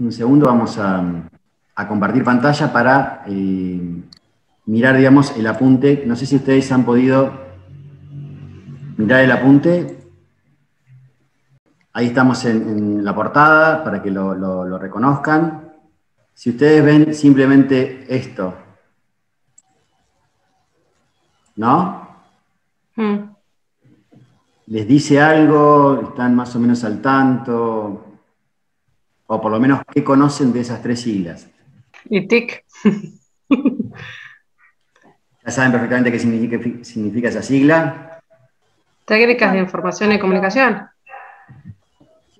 un segundo vamos a, a compartir pantalla para eh, mirar, digamos, el apunte. No sé si ustedes han podido mirar el apunte. Ahí estamos en, la portada para que lo, reconozcan. Si ustedes ven simplemente esto, ¿no? Hmm. ¿Les dice algo? ¿Están más o menos al tanto? O por lo menos, ¿qué conocen de esas tres siglas? Y TIC. ¿Ya saben perfectamente qué significa, significa esa sigla? Técnicas de información y comunicación.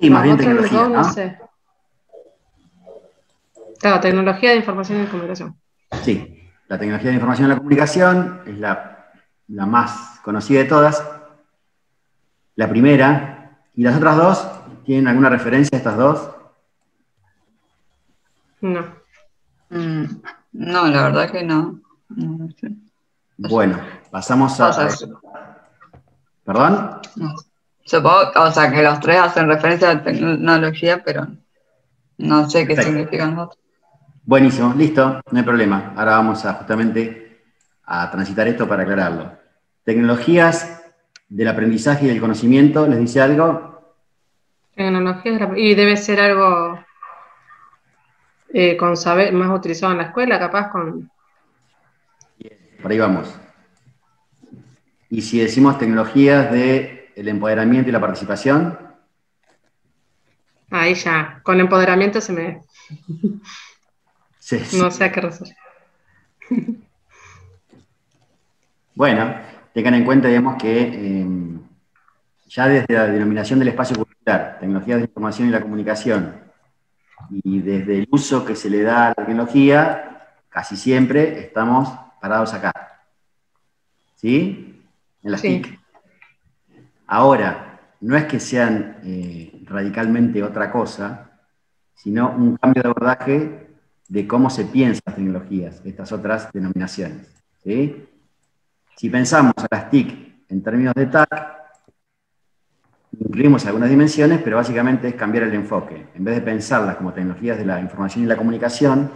Sí, más bien tecnología, ¿no? sé. Claro, tecnología de información y comunicación. Sí, la tecnología de información y la comunicación es la, la más conocida de todas. La primera. ¿Y las otras dos? ¿Tienen alguna referencia a estas dos? No. Mm, no, la verdad que no. Bueno, pasamos a... ¿Perdón? Supongo, o sea, que los tres hacen referencia a la tecnología, pero no sé qué significan los otros. Buenísimo, listo, no hay problema. Ahora vamos a justamente a transitar esto para aclararlo. Tecnologías del aprendizaje y del conocimiento, ¿les dice algo? Tecnologías y debe ser algo eh, con saber más utilizado en la escuela, capaz con... Por ahí vamos. Y si decimos tecnologías del el empoderamiento y la participación. Ahí ya, con empoderamiento se me... No sé a qué razón. bueno, tengan en cuenta, digamos, que em, ya desde la denominación del espacio cultural, tecnologías de información y la comunicación, y desde el uso que se le da a la tecnología, casi siempre estamos parados acá. ¿Sí? En las TIC. Ahora, no es que sean eh, radicalmente otra cosa, sino un cambio de abordaje de cómo se piensan las tecnologías, estas otras denominaciones. ¿sí? Si pensamos a las TIC en términos de TAC, incluimos algunas dimensiones, pero básicamente es cambiar el enfoque. En vez de pensarlas como tecnologías de la información y la comunicación,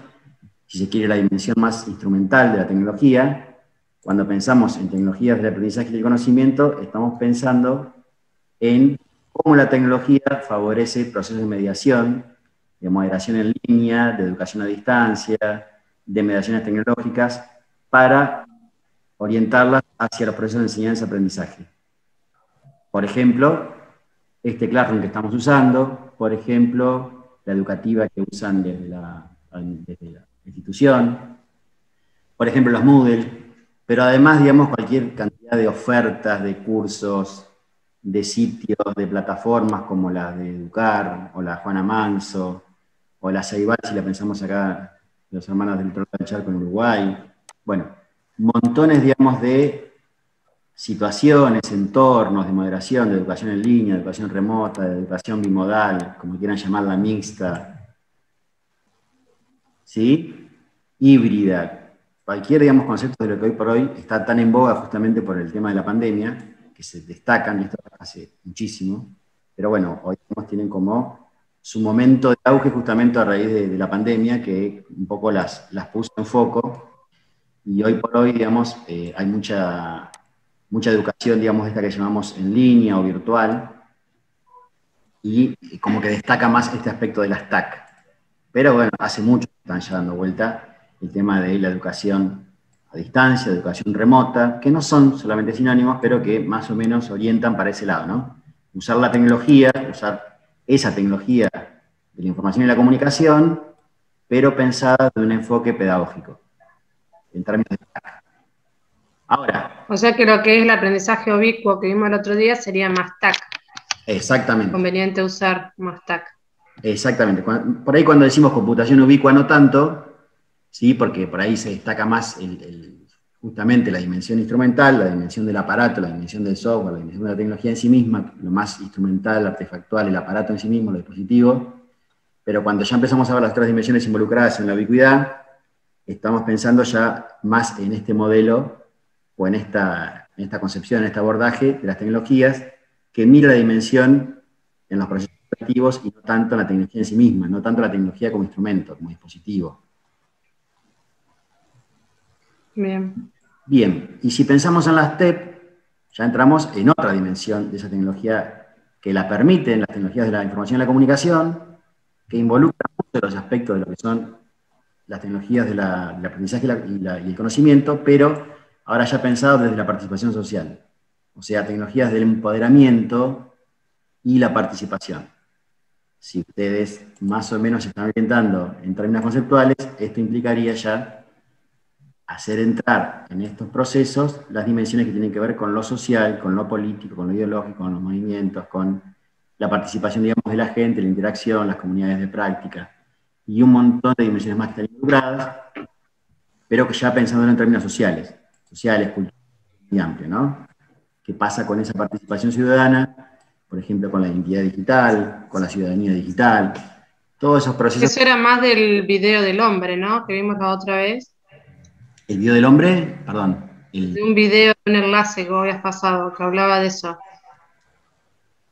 si se quiere la dimensión más instrumental de la tecnología, cuando pensamos en tecnologías del aprendizaje y conocimiento, estamos pensando en cómo la tecnología favorece procesos de mediación, de moderación en línea, de educación a distancia, de mediaciones tecnológicas, para orientarlas hacia los procesos de enseñanza-aprendizaje. Por ejemplo, este Classroom que estamos usando, por ejemplo, la educativa que usan desde la, institución, por ejemplo, los Moodle, pero además, digamos, cualquier cantidad de ofertas, de cursos, de sitios, de plataformas como la de Educar, o la Juana Manso, o la Ceibal, si la pensamos acá, los hermanos del Trono del Charco en Uruguay. Bueno, montones, digamos, de situaciones, entornos de moderación, de educación en línea, de educación remota, de educación bimodal, como quieran llamarla, mixta, ¿sí? híbrida, cualquier digamos, concepto de lo que hoy por hoy está tan en boga justamente por el tema de la pandemia, que se destacan, y esto hace muchísimo, pero bueno, hoy tienen como su momento de auge justamente a raíz de, la pandemia, que un poco las, las puso en foco, y hoy por hoy, digamos, eh, hay mucha mucha educación, digamos, esta que llamamos en línea o virtual, y como que destaca más este aspecto de las TAC. Pero bueno, hace mucho que están ya dando vuelta el tema de la educación a distancia, educación remota, que no son solamente sinónimos, pero que más o menos orientan para ese lado, ¿no? Usar la tecnología, usar esa tecnología de la información y la comunicación, pero pensada de un enfoque pedagógico, en términos de TAC. Ahora. O sea que lo que es el aprendizaje ubicuo que vimos el otro día sería más TAC. Exactamente. Conveniente usar más TAC. Exactamente. Por ahí cuando decimos computación ubicua no tanto, ¿sí? porque por ahí se destaca más justamente la dimensión instrumental, la dimensión del aparato, la dimensión del software, la dimensión de la tecnología en sí misma, lo más instrumental, artefactual, el aparato en sí mismo, el dispositivo. Pero cuando ya empezamos a ver las otras dimensiones involucradas en la ubicuidad, estamos pensando ya más en este modelo o en esta, esta concepción, en este abordaje de las tecnologías, que mira la dimensión en los procesos operativos y no tanto en la tecnología en sí misma, no tanto la tecnología como instrumento, como dispositivo. Bien. Bien, y si pensamos en las TEP, ya entramos en otra dimensión de esa tecnología que la permiten, las tecnologías de la información y la comunicación, que involucran muchos los aspectos de lo que son las tecnologías del aprendizaje y, el conocimiento, pero ahora ya pensado desde la participación social, o sea, tecnologías del empoderamiento y la participación. Si ustedes más o menos se están orientando en términos conceptuales, esto implicaría ya hacer entrar en estos procesos las dimensiones que tienen que ver con lo social, con lo político, con lo ideológico, con los movimientos, con la participación, digamos, de la gente, la interacción, las comunidades de práctica, y un montón de dimensiones más que están involucradas, pero que ya pensando en términos sociales, sociales, culturales y amplio, ¿no? ¿Qué pasa con esa participación ciudadana? Por ejemplo, con la identidad digital, con la ciudadanía digital, todos esos procesos. Eso era más del video del hombre, ¿no? Que vimos la otra vez. ¿El video del hombre? Perdón. Un video, un enlace que habías pasado, que hablaba de eso.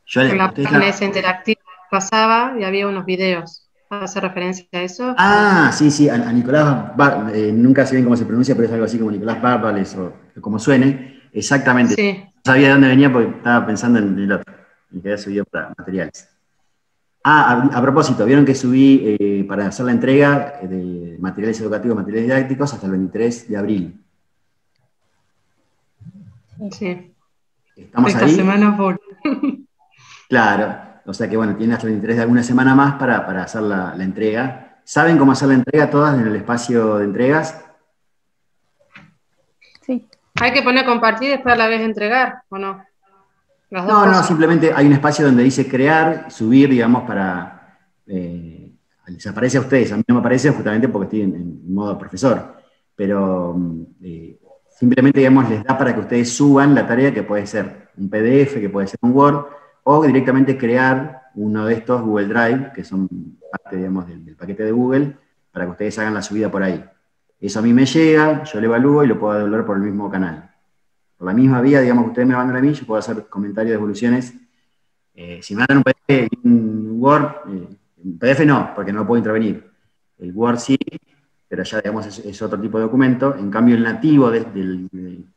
Yo en la interactiva pasaba y había unos videos. ¿Hace referencia a eso? Ah, sí, sí, a, Nicolás, eh, nunca sé bien cómo se pronuncia, pero es algo así como Nicolás Bárbales o como suene. Exactamente. Sí. No sabía de dónde venía porque estaba pensando en el otro, el que había subido para materiales. Ah, a, propósito, vieron que subí eh, para hacer la entrega de materiales educativos, materiales didácticos hasta el 23 de abril. Sí. ¿Estamos Esta semana por. claro, o sea que bueno, tienen hasta el 23 de alguna semana más para, hacer la, entrega. ¿Saben cómo hacer la entrega todas en el espacio de entregas? Sí. Hay que poner compartir y después a la vez entregar, ¿o no? no, no, simplemente hay un espacio donde dice crear, subir, digamos, para... Eh, les aparece a ustedes, a mí no me aparece justamente porque estoy en, modo profesor, pero mm, eh, simplemente, digamos, les da para que ustedes suban la tarea que puede ser un PDF, que puede ser un Word, o directamente crear uno de estos Google Drive, que son parte, digamos, del, paquete de Google, para que ustedes hagan la subida por ahí. Eso a mí me llega, yo lo evalúo y lo puedo devolver por el mismo canal por la misma vía, digamos ustedes me mandan a mí, yo puedo hacer comentarios de evoluciones. Eh, si me mandan un PDF un Word, eh, un PDF no, porque no puedo intervenir. El Word sí, pero ya digamos es, otro tipo de documento. En cambio, el nativo del,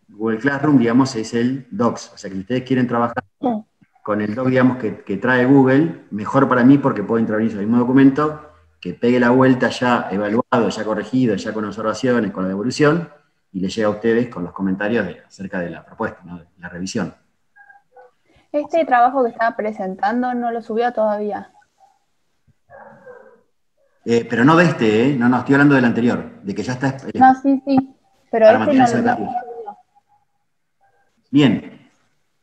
Google Classroom, digamos, es el Docs. O sea que si ustedes quieren trabajar con el Doc, digamos, que, que, trae Google, mejor para mí porque puedo intervenir sobre el mismo documento, que pegue la vuelta ya evaluado, ya corregido, ya con observaciones, con la devolución, y le llega a ustedes con los comentarios acerca de la propuesta, de la revisión. Este trabajo que estaba presentando no lo subió todavía. Eh, pero no de este, ¿eh? No, no, estoy hablando del anterior, de que ya está... Eh, no, sí, sí, pero este no lo Bien,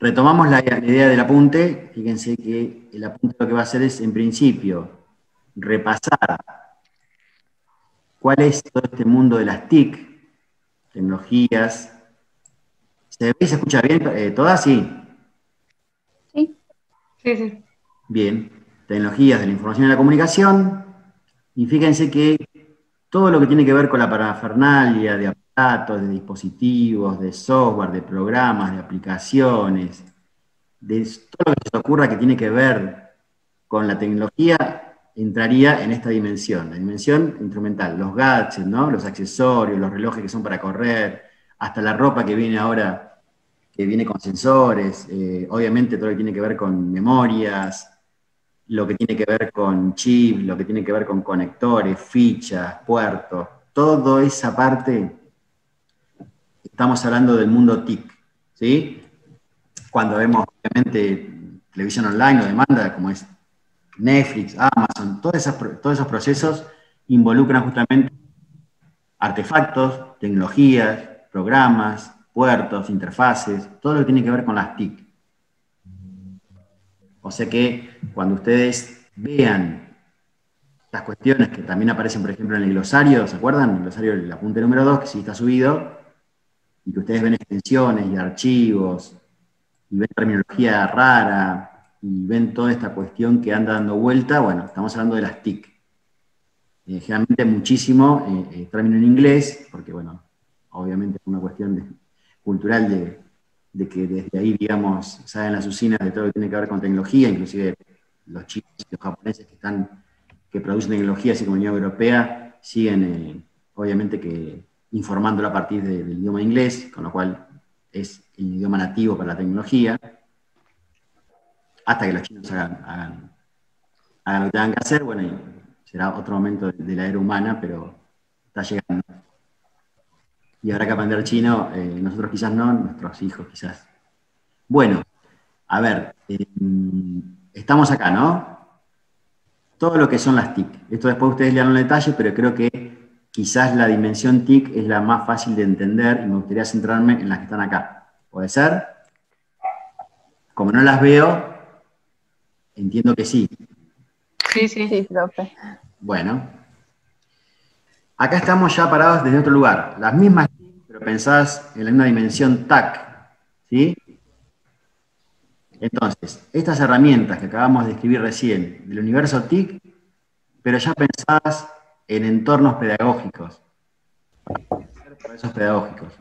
retomamos la, la, idea del apunte. Fíjense que el apunte lo que va a hacer es, en principio, repasar cuál es todo este mundo de las TIC, tecnologías. ¿Se ve y se escucha bien eh, todas? Sí. Sí. Sí, Bien. Tecnologías de la información y la comunicación. Y fíjense que todo lo que tiene que ver con la parafernalia de aparatos, de dispositivos, de software, de programas, de aplicaciones, de todo lo que se ocurra que tiene que ver con la tecnología, entraría en esta dimensión, la dimensión instrumental, los gadgets, ¿no? los accesorios, los relojes que son para correr, hasta la ropa que viene ahora, que viene con sensores, eh, obviamente todo lo que tiene que ver con memorias, lo que tiene que ver con chips, lo que tiene que ver con conectores, fichas, puertos, toda esa parte, estamos hablando del mundo TIC, ¿sí? Cuando vemos, obviamente, televisión online o demanda, como es Netflix, Amazon, todos esos, procesos involucran justamente artefactos, tecnologías, programas, puertos, interfaces, todo lo que tiene que ver con las TIC. O sea que cuando ustedes vean las cuestiones que también aparecen, por ejemplo, en el glosario, ¿se acuerdan? El glosario del apunte número 2, que sí está subido, y que ustedes ven extensiones y archivos, y ven terminología rara, y ven toda esta cuestión que anda dando vuelta, bueno, estamos hablando de las TIC. Eh, generalmente muchísimo eh, eh, término en inglés, porque bueno, obviamente es una cuestión cultural de, que desde ahí, digamos, salen las usinas de todo lo que tiene que ver con tecnología, inclusive los chinos y los japoneses que están, que producen tecnología, así como la Unión Europea, siguen eh, obviamente que informándolo a partir del idioma inglés, con lo cual es el idioma nativo para la tecnología, hasta que los chinos hagan, lo que tengan que hacer, bueno, será otro momento de, la era humana, pero está llegando. Y habrá que aprender chino, eh, nosotros quizás no, nuestros hijos quizás. Bueno, a ver, eh, estamos acá, ¿no? Todo lo que son las TIC. Esto después ustedes lean en detalle, pero creo que quizás la dimensión TIC es la más fácil de entender y me gustaría centrarme en las que están acá. ¿Puede ser? Como no las veo, entiendo que sí. Sí, sí, sí, profe. Bueno. Acá estamos ya parados desde otro lugar. Las mismas TIC, pero pensadas en una dimensión TAC. ¿Sí? Entonces, estas herramientas que acabamos de escribir recién del universo TIC, pero ya pensadas en entornos pedagógicos, procesos pedagógicos,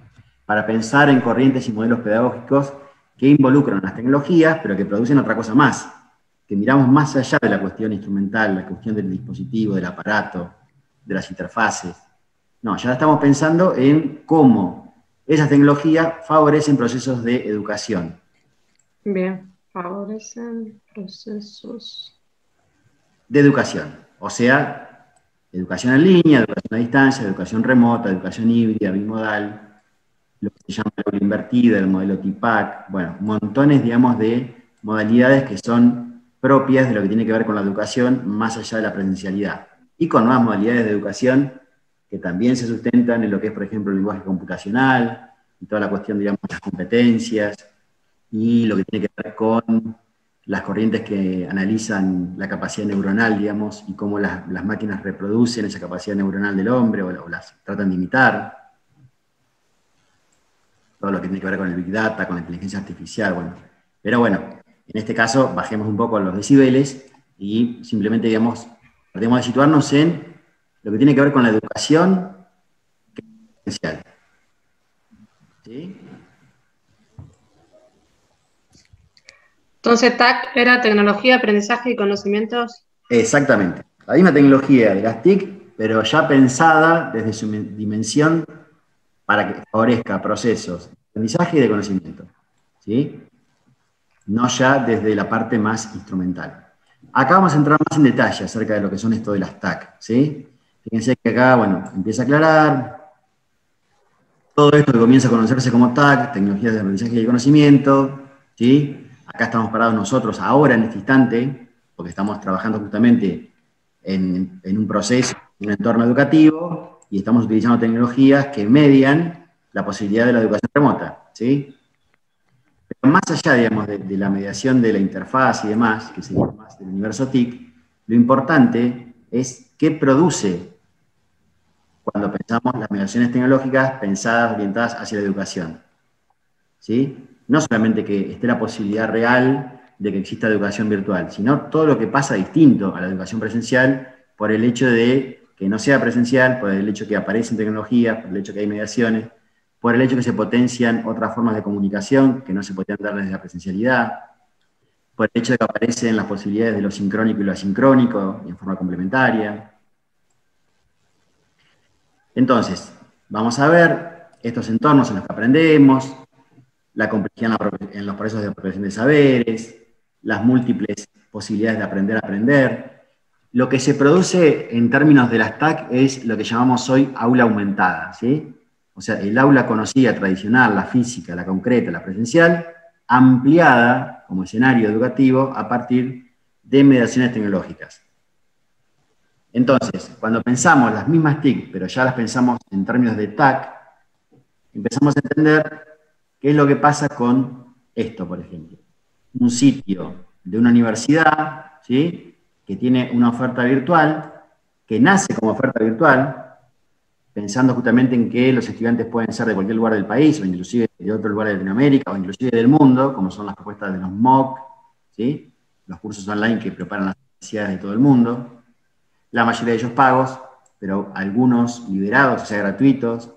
para pensar en corrientes y modelos pedagógicos que involucran las tecnologías, pero que producen otra cosa más, que miramos más allá de la cuestión instrumental, la cuestión del dispositivo, del aparato, de las interfaces. No, ya estamos pensando en cómo esas tecnologías favorecen procesos de educación. Bien favorecen procesos de educación, o sea, educación en línea, educación a distancia, educación remota, educación híbrida, bimodal, lo que se llama el invertida, el modelo TIPAC, bueno, montones, digamos, de modalidades que son propias de lo que tiene que ver con la educación más allá de la presencialidad. Y con nuevas modalidades de educación que también se sustentan en lo que es, por ejemplo, el lenguaje computacional y toda la cuestión, digamos, de las competencias, y lo que tiene que ver con las corrientes que analizan la capacidad neuronal, digamos, y cómo las, máquinas reproducen esa capacidad neuronal del hombre o, las tratan de imitar. Todo lo que tiene que ver con el Big Data, con la inteligencia artificial, bueno. Pero bueno, en este caso bajemos un poco los decibeles y simplemente, digamos, tratemos de situarnos en lo que tiene que ver con la educación esencial. ¿Sí? Entonces, TAC era tecnología, aprendizaje y conocimientos. Exactamente. La misma tecnología de las TIC, pero ya pensada desde su dimensión para que favorezca procesos de aprendizaje y de conocimiento. ¿sí? No ya desde la parte más instrumental. Acá vamos a entrar más en detalle acerca de lo que son esto de las TAC. ¿sí? Fíjense que acá, bueno, empieza a aclarar todo esto que comienza a conocerse como TAC, tecnologías de aprendizaje y conocimiento, ¿sí? Acá estamos parados nosotros ahora en este instante, porque estamos trabajando justamente en, un proceso, en un entorno educativo, y estamos utilizando tecnologías que median la posibilidad de la educación remota. ¿sí? Pero más allá, digamos, de, la mediación de la interfaz y demás, que sería más del universo TIC, lo importante es qué produce cuando pensamos las mediaciones tecnológicas pensadas, orientadas hacia la educación. ¿Sí? No solamente que esté la posibilidad real de que exista educación virtual, sino todo lo que pasa distinto a la educación presencial por el hecho de que no sea presencial, por el hecho que aparecen tecnologías, por el hecho que hay mediaciones, por el hecho que se potencian otras formas de comunicación que no se podían dar desde la presencialidad, por el hecho de que aparecen las posibilidades de lo sincrónico y lo asincrónico en forma complementaria. Entonces, vamos a ver estos entornos en los que aprendemos, la complejidad en, los procesos de apropiación de saberes, las múltiples posibilidades de aprender a aprender. Lo que se produce en términos de las TAC es lo que llamamos hoy aula aumentada, ¿sí? O sea, el aula conocida tradicional, la física, la concreta, la presencial, ampliada como escenario educativo a partir de mediaciones tecnológicas. Entonces, cuando pensamos las mismas TIC, pero ya las pensamos en términos de TAC, empezamos a entender ¿Qué es lo que pasa con esto, por ejemplo? Un sitio de una universidad, ¿sí? que tiene una oferta virtual, que nace como oferta virtual, pensando justamente en que los estudiantes pueden ser de cualquier lugar del país, o inclusive de otro lugar de Latinoamérica, o inclusive del mundo, como son las propuestas de los MOOC, ¿sí? los cursos online que preparan las universidades de todo el mundo. La mayoría de ellos pagos, pero algunos liberados, o sea, gratuitos,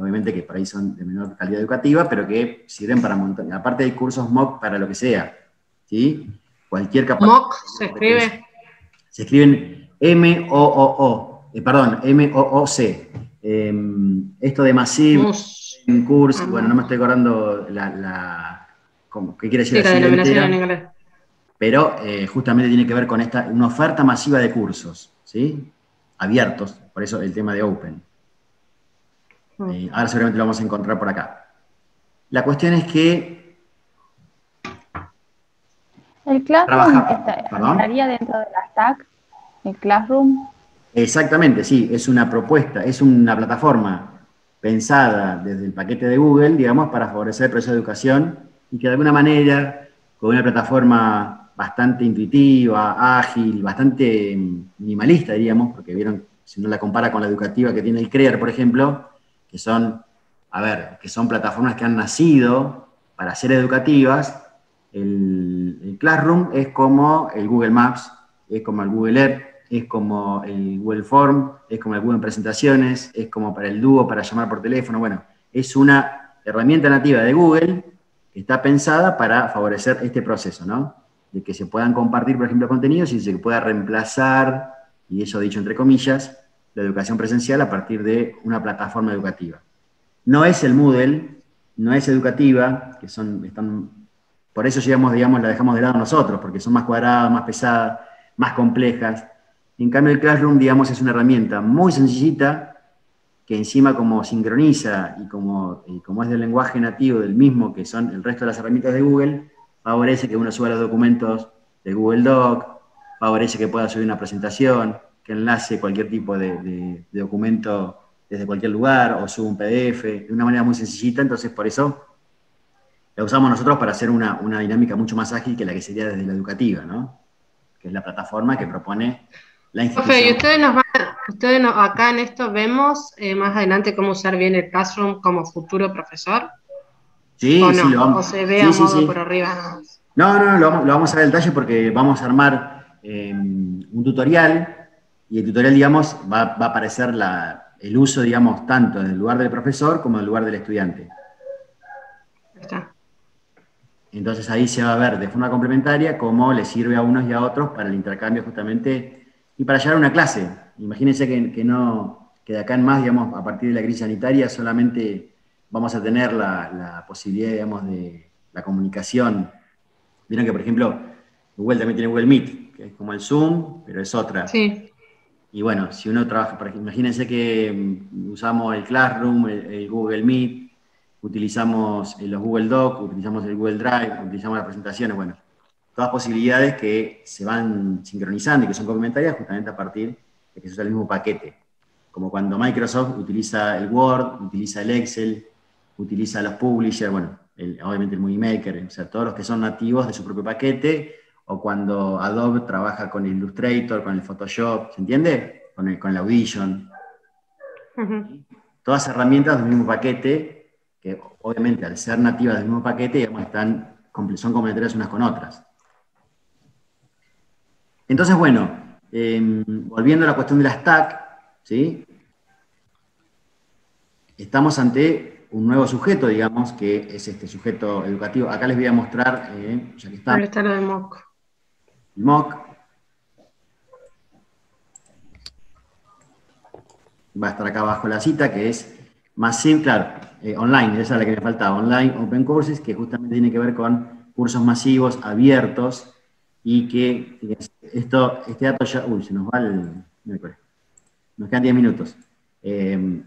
obviamente que por ahí son de menor calidad educativa, pero que sirven para montar, aparte de cursos MOOC para lo que sea, ¿sí? cualquier capacidad. ¿MOOC se escribe? Se escriben M-O-O-O, eh, perdón, M-O-O-C. Em, esto de Massive, en curso, bueno, no me estoy acordando la, ¿qué quiere decir? la denominación en inglés. Pero eh, justamente tiene que ver con esta, una oferta masiva de cursos, ¿sí? Abiertos, por eso el tema de Open. Mm. Eh, ahora seguramente lo vamos a encontrar por acá. La cuestión es que... El Classroom estaría dentro de la stack, el Classroom. Exactamente, sí, es una propuesta, es una plataforma pensada desde el paquete de Google, digamos, para favorecer el proceso de educación y que de alguna manera, con una plataforma bastante intuitiva, ágil, bastante minimalista, diríamos, porque vieron, si uno la compara con la educativa que tiene el CREAR, por ejemplo, que son, a ver, que son plataformas que han nacido para ser educativas, el, el Classroom es como el Google Maps, es como el Google Earth, es como el Google Form, es como el Google Presentaciones, es como para el dúo, para llamar por teléfono. Bueno, es una herramienta nativa de Google que está pensada para favorecer este proceso, ¿no? De que se puedan compartir, por ejemplo, contenidos y se pueda reemplazar, y eso dicho entre comillas, la educación presencial a partir de una plataforma educativa. No es el Moodle, no es educativa, que son, están, por eso digamos, digamos, la dejamos de lado nosotros, porque son más cuadradas, más pesadas, más complejas. En cambio, el Classroom, digamos, es una herramienta muy sencillita que encima como sincroniza y como, como es del lenguaje nativo del mismo que son el resto de las herramientas de Google, favorece que uno suba los documentos de Google Doc, favorece que pueda subir una presentación, que enlace cualquier tipo de, documento desde cualquier lugar o suba un PDF de una manera muy sencillita, entonces por eso la usamos nosotros para hacer una, una dinámica mucho más ágil que la que sería desde la educativa, ¿no? que es la plataforma que propone la y ustedes nos van, ustedes acá en esto vemos eh, más adelante cómo usar bien el Classroom como futuro profesor. Sí, sí, lo vamos. O se ve a modo por arriba. No, no, no lo, vamos, a ver el detalle porque vamos a armar em, un tutorial y el tutorial, digamos, va, a aparecer el uso, digamos, tanto en el lugar del profesor como en el lugar del estudiante. Está. Entonces ahí se va a ver de forma complementaria cómo le sirve a unos y a otros para el intercambio justamente y para llevar una clase. Imagínense que, no, que de acá en más, digamos, a partir de la crisis sanitaria, solamente vamos a tener la, posibilidad, digamos, de la comunicación. Vieron que, por ejemplo, Google también tiene Google Meet, que es como el Zoom, pero es otra. Sí. Y bueno, si uno trabaja, imagínense que mm, usamos el Classroom, el, Google Meet, utilizamos los Google Docs, utilizamos el Google Drive, utilizamos las presentaciones, bueno, todas posibilidades que se van sincronizando y que son complementarias justamente a partir de que se usa el mismo paquete. Como cuando Microsoft utiliza el Word, utiliza el Excel, utiliza los publishers, bueno, obviamente el Movie Maker, o sea, todos los que son nativos de su propio paquete, o cuando Adobe trabaja con Illustrator, con el Photoshop, ¿se entiende? Con el, con el Audition. Todas herramientas del mismo paquete, que obviamente al ser nativas del mismo paquete, digamos, están, son complementarias unas con otras. Entonces, bueno, em, volviendo a la cuestión de la stack, ¿sí? estamos ante un nuevo sujeto, digamos, que es este sujeto educativo. Acá les voy a mostrar, eh, ya que está. está lo de MOOC. MOOC. Va a estar acá abajo la cita, que es más simple, claro, eh, online, esa es la que me faltaba, online Open Courses, que justamente tiene que ver con cursos masivos, abiertos, y que esto, este dato ya, uy, se nos va el nos quedan 10 minutos. Eh,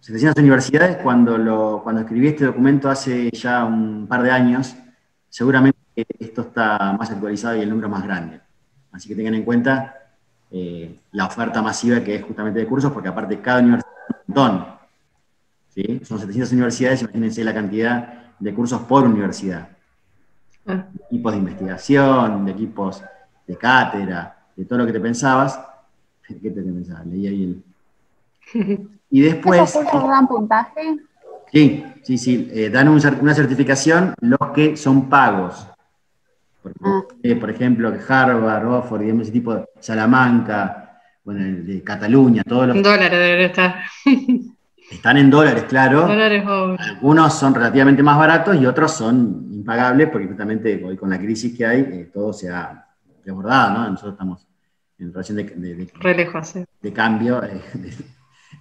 700 universidades, cuando, lo, cuando escribí este documento hace ya un par de años, seguramente esto está más actualizado y el número más grande. Así que tengan en cuenta eh, la oferta masiva que es justamente de cursos, porque aparte cada universidad es un montón. ¿sí? Son 700 universidades, imagínense la cantidad de cursos por universidad. De equipos de investigación, de equipos de cátedra, de todo lo que te pensabas. ¿Qué te pensabas? Leí ahí el... Y después... ¿Esos cursos dan puntaje? Sí, sí, sí. Eh, dan una certificación los que son pagos. Ah. Eh, por ejemplo, Harvard, Oxford, digamos, ese tipo de Salamanca, bueno, de Cataluña, todos los... En dólares deben estar. Están en dólares, claro. Dólares Algunos son relativamente más baratos y otros son impagables porque justamente hoy con la crisis que hay, eh, todo se ha desbordado, ¿no? Nosotros estamos en relación de, de, de cambio, eh,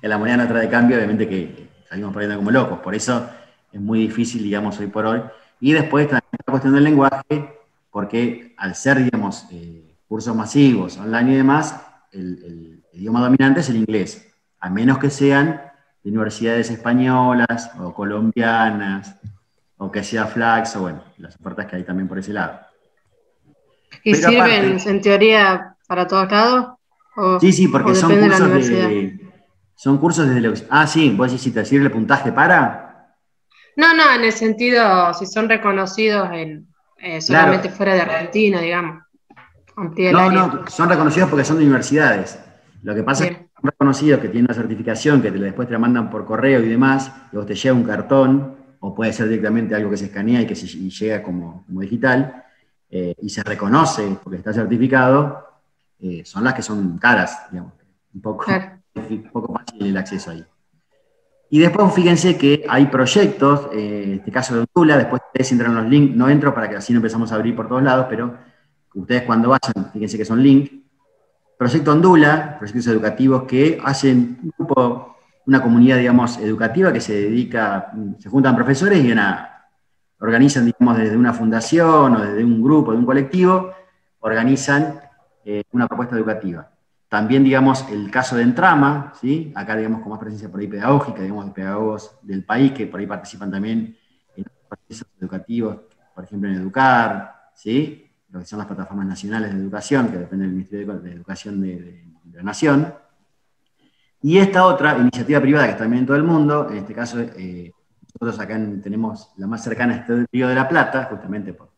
en la moneda nuestra de cambio, obviamente que salimos perdiendo como locos, por eso es muy difícil, digamos, hoy por hoy. Y después también la cuestión del lenguaje, porque al ser, digamos, eh, cursos masivos, online y demás, el, idioma dominante es el inglés, a menos que sean de universidades españolas o colombianas, o que sea Flax, o bueno, las ofertas que hay también por ese lado. ¿Y sirven en teoría para todos lados? sí, sí, porque son cursos de, son cursos desde los... Ah, sí, vos decís si te sirve el puntaje para. No, no, en el sentido, si son reconocidos en, eh, solamente fuera de Argentina, digamos. No, no, son reconocidos porque son de universidades. Lo que pasa es que son reconocidos que tienen una certificación que después te la mandan por correo y demás, y vos te llega un cartón, o puede ser directamente algo que se escanea y que se, llega como, digital, eh, y se reconoce porque está certificado, eh, son las que son caras, digamos, un poco, un poco fácil el acceso ahí. Y después fíjense que hay proyectos, eh, en este caso de Ondula, después ustedes entran los links, no entro para que así no empezamos a abrir por todos lados, pero ustedes cuando vayan, fíjense que son links. Proyecto Ondula, proyectos educativos que hacen un grupo, una comunidad, digamos, educativa que se dedica, se juntan profesores y organizan, digamos, desde una fundación o desde un grupo, de un colectivo, organizan eh, una propuesta educativa. También, digamos, el caso de Entrama, ¿sí? acá, digamos, con más presencia por ahí pedagógica, digamos, de pedagogos del país que por ahí participan también en procesos educativos, por ejemplo, en Educar, ¿sí? lo que son las plataformas nacionales de educación, que dependen del Ministerio de Educación de, la Nación. Y esta otra iniciativa privada que está también en todo el mundo, en este caso, eh, nosotros acá tenemos la más cercana a este Río de la Plata, justamente por,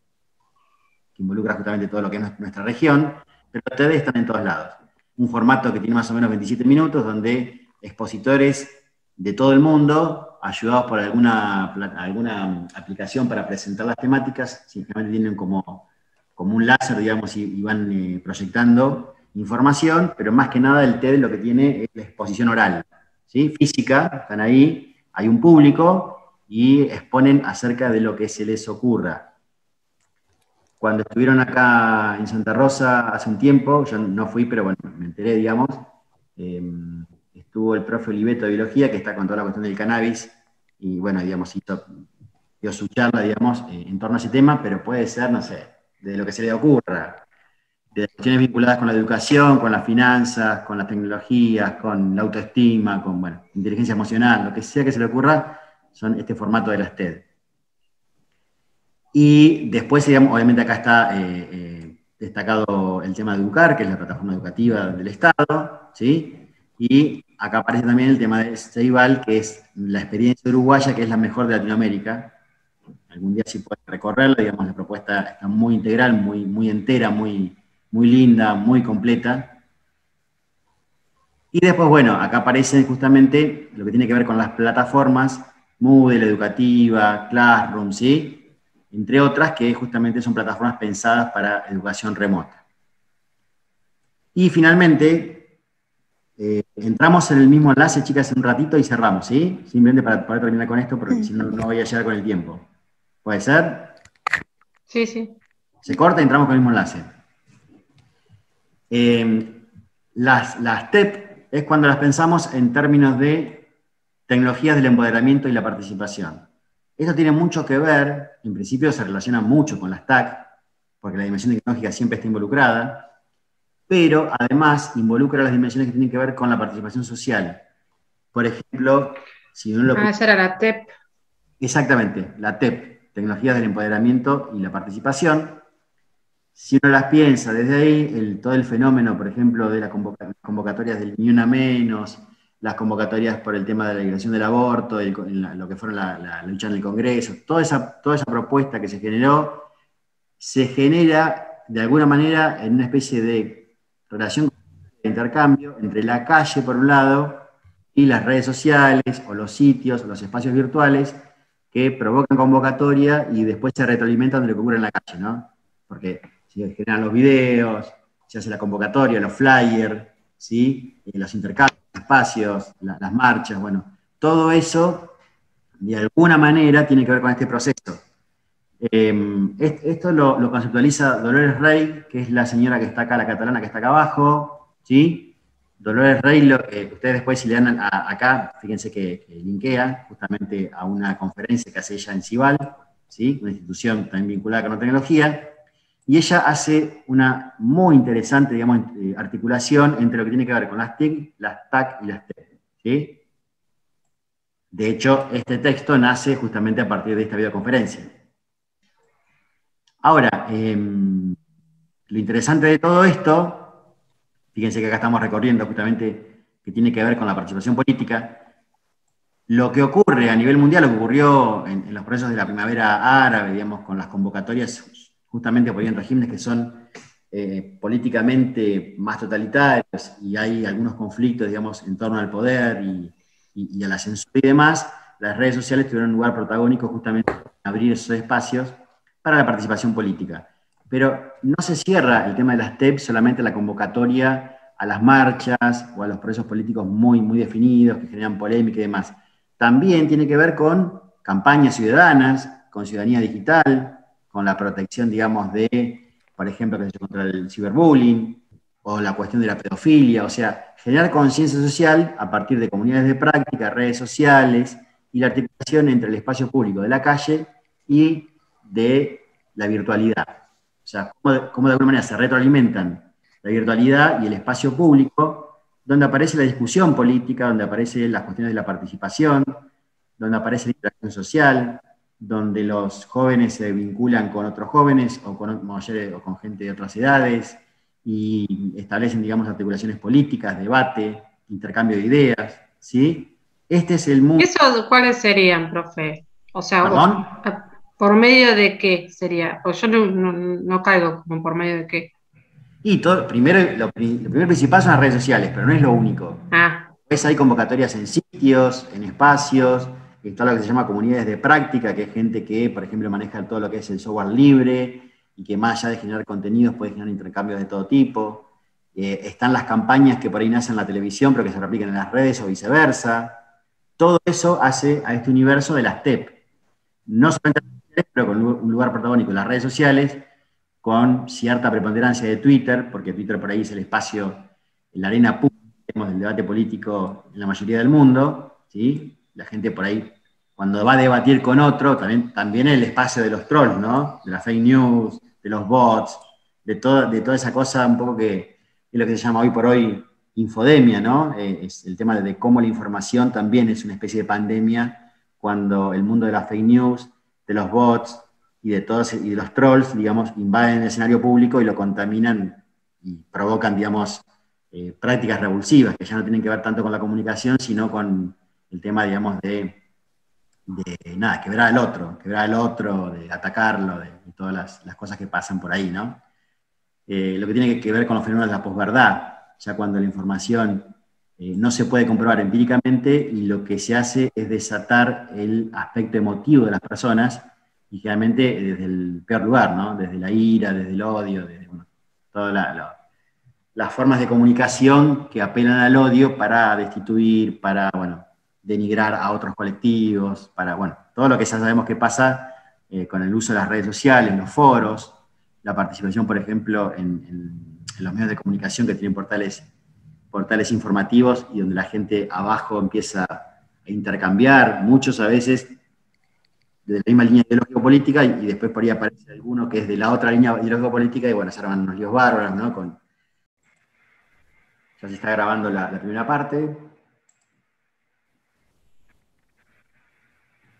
que involucra justamente todo lo que es nuestra región, pero ustedes están en todos lados un formato que tiene más o menos 27 minutos, donde expositores de todo el mundo, ayudados por alguna, alguna aplicación para presentar las temáticas, simplemente tienen como, como un láser, digamos, y, van eh, proyectando información, pero más que nada el TED lo que tiene es la exposición oral, ¿sí? física, están ahí, hay un público y exponen acerca de lo que se les ocurra. Cuando estuvieron acá en Santa Rosa hace un tiempo, yo no fui, pero bueno, me enteré, digamos, em, estuvo el profe Oliveto de Biología, que está con toda la cuestión del cannabis, y bueno, digamos, hizo, dio su charla, digamos, eh, en torno a ese tema, pero puede ser, no sé, de lo que se le ocurra, de cuestiones vinculadas con la educación, con las finanzas, con las tecnologías, con la autoestima, con, bueno, inteligencia emocional, lo que sea que se le ocurra, son este formato de las TED. Y después, obviamente acá está eh, eh, destacado el tema de Educar, que es la plataforma educativa del Estado, ¿sí? Y acá aparece también el tema de Ceibal, que es la experiencia uruguaya, que es la mejor de Latinoamérica. Algún día sí puede recorrerla, digamos, la propuesta está muy integral, muy, muy entera, muy, muy linda, muy completa. Y después, bueno, acá aparece justamente lo que tiene que ver con las plataformas, Moodle, Educativa, Classroom, ¿sí? Entre otras que justamente son plataformas pensadas para educación remota. Y finalmente, eh, entramos en el mismo enlace, chicas, en un ratito y cerramos, ¿sí? Simplemente para poder terminar con esto, porque si no, no voy a llegar con el tiempo. ¿Puede ser? Sí, sí. Se corta y entramos con el mismo enlace. Eh, las, las TEP es cuando las pensamos en términos de tecnologías del empoderamiento y la participación. Esto tiene mucho que ver, en principio se relaciona mucho con las TAC, porque la dimensión tecnológica siempre está involucrada, pero además involucra las dimensiones que tienen que ver con la participación social. Por ejemplo, si uno lo... Ah, esa era la TEP. Exactamente, la TEP, Tecnologías del Empoderamiento y la Participación. Si uno las piensa desde ahí, todo el fenómeno, por ejemplo, de las convocatorias del Ni Una Menos, las convocatorias por el tema de la legalización del aborto, lo que fueron la, lucha en el Congreso, toda esa, toda esa propuesta que se generó, se genera de alguna manera en una especie de relación de intercambio entre la calle, por un lado, y las redes sociales, o los sitios, o los espacios virtuales, que provocan convocatoria y después se retroalimentan de lo que ocurre en la calle, ¿no? Porque se generan los videos, se hace la convocatoria, los flyers, ¿sí? los intercambios espacios, las marchas, bueno, todo eso de alguna manera tiene que ver con este proceso Em, esto lo, conceptualiza Dolores Rey, que es la señora que está acá, la catalana que está acá abajo, ¿sí? Dolores Rey, lo, ustedes después si le dan acá, fíjense que, linkea justamente a una conferencia que hace ella en Cibal, ¿sí? Una institución también vinculada con la tecnología, y ella hace una muy interesante, digamos, eh, articulación entre lo que tiene que ver con las TIC, las TAC y las TEC. De hecho, este texto nace justamente a partir de esta videoconferencia. Ahora, em, lo interesante de todo esto, fíjense que acá estamos recorriendo justamente que tiene que ver con la participación política, lo que ocurre a nivel mundial, lo que ocurrió en, los procesos de la primavera árabe, digamos, con las convocatorias justamente por regímenes que son eh, políticamente más totalitarios y hay algunos conflictos, digamos, en torno al poder y, y, a la censura y demás, las redes sociales tuvieron un lugar protagónico justamente en abrir esos espacios para la participación política. Pero no se cierra el tema de las TEP solamente la convocatoria a las marchas o a los procesos políticos muy, muy definidos que generan polémica y demás. También tiene que ver con campañas ciudadanas, con ciudadanía digital, con la protección, digamos, de, por ejemplo, contra el ciberbullying o la cuestión de la pedofilia, o sea, generar conciencia social a partir de comunidades de práctica, redes sociales y la articulación entre el espacio público de la calle y de la virtualidad. O sea, cómo, de alguna manera se retroalimentan la virtualidad y el espacio público, donde aparece la discusión política, donde aparecen las cuestiones de la participación, donde aparece la interacción social, donde los jóvenes se vinculan con otros jóvenes o con, o con gente de otras edades y establecen, digamos, articulaciones políticas, debate, intercambio de ideas, ¿sí? Este es el mundo. cuáles serían, profe? O sea, ¿Perdón? ¿Por medio de qué sería? Pues yo no, caigo como por medio de qué. Y todo, primero, lo, primero principal son las redes sociales, pero no es lo único. Ah. Pues hay convocatorias en sitios, en espacios, está lo que se llama comunidades de práctica, que es gente que, por ejemplo, maneja todo lo que es el software libre y que más allá de generar contenidos puede generar intercambios de todo tipo. Eh, están las campañas que por ahí nacen en la televisión, pero que se replican en las redes o viceversa. Todo eso hace a este universo de las TEP. No solamente pero con un lugar protagónico en las redes sociales, con cierta preponderancia de Twitter, porque Twitter por ahí es el espacio, la arena pública del debate político en la mayoría del mundo, ¿sí? La gente por ahí, cuando va a debatir con otro, también, también el espacio de los trolls, ¿no? De las fake news, de los bots, de, de toda esa cosa un poco que es lo que se llama hoy por hoy infodemia, ¿no? Eh, es el tema de cómo la información también es una especie de pandemia cuando el mundo de las fake news de los bots y de todos y de los trolls, digamos, invaden el escenario público y lo contaminan y provocan, digamos, eh, prácticas revulsivas que ya no tienen que ver tanto con la comunicación, sino con el tema, digamos, de, de nada, quebrar al otro, quebrar al otro, de atacarlo, de, todas las, cosas que pasan por ahí, ¿no? Eh, lo que tiene que ver con los fenómenos de la posverdad, ya cuando la información eh, no se puede comprobar empíricamente y lo que se hace es desatar el aspecto emotivo de las personas y generalmente desde el peor lugar, ¿no? Desde la ira, desde el odio, desde todas las formas de comunicación que apelan al odio para destituir, para, bueno, denigrar a otros colectivos, para, bueno, todo lo que ya sabemos que pasa eh, con el uso de las redes sociales, los foros, la participación, por ejemplo, en los medios de comunicación que tienen portales portales informativos y donde la gente abajo empieza a intercambiar, muchos a veces de la misma línea ideológico-política y, después por ahí aparece alguno que es de la otra línea ideológico-política y bueno, se arman unos líos bárbaros, ¿no? Con... Ya se está grabando la, primera parte.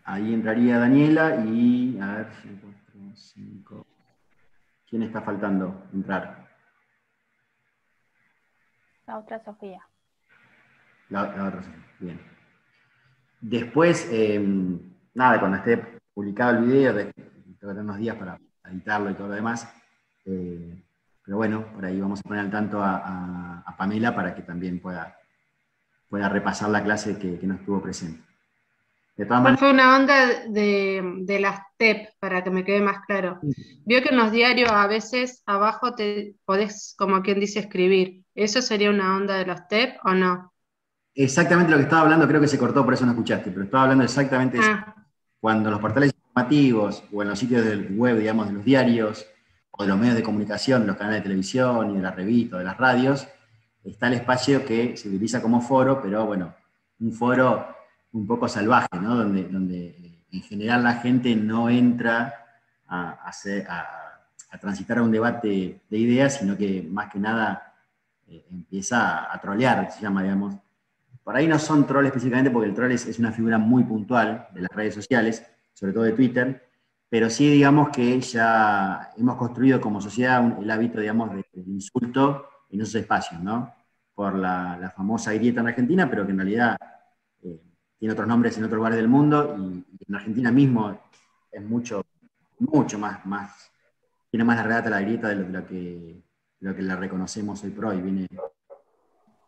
Ahí entraría Daniela y a ver, 5. ¿Quién está faltando entrar? La otra Sofía. La, otra Sofía, bien. Después, em, nada, cuando esté publicado el video, tengo que tener unos días para editarlo y todo lo demás. Eh, pero bueno, por ahí vamos a poner al tanto a, Pamela para que también pueda, pueda repasar la clase que, no estuvo presente. ¿Cuál fue una onda de, de, las TEP, para que me quede más claro? Vio que en los diarios a veces abajo te podés, como quien dice, escribir. ¿Eso sería una onda de los TEP o no? Exactamente lo que estaba hablando, creo que se cortó, por eso no escuchaste, pero estaba hablando exactamente de eso. Ah. Cuando los portales informativos o en los sitios del web, digamos, de los diarios o de los medios de comunicación, de los canales de televisión y de las revistas, de las radios, está el espacio que se utiliza como foro, pero bueno, un foro un poco salvaje, ¿no? Donde, donde eh, en general la gente no entra a, transitar a un debate de ideas, sino que más que nada eh, empieza a trolear, se llama, digamos. Por ahí no son trolls específicamente, porque el troll es, una figura muy puntual de las redes sociales, sobre todo de Twitter, pero sí digamos que ya hemos construido como sociedad el hábito, digamos, del insulto en esos espacios, ¿no? Por la, famosa grieta en Argentina, pero que en realidad tiene otros nombres en otros lugares del mundo y, en Argentina mismo es mucho, mucho más, más tiene más largada la grieta de lo, que, lo que la reconocemos hoy por hoy. Viene,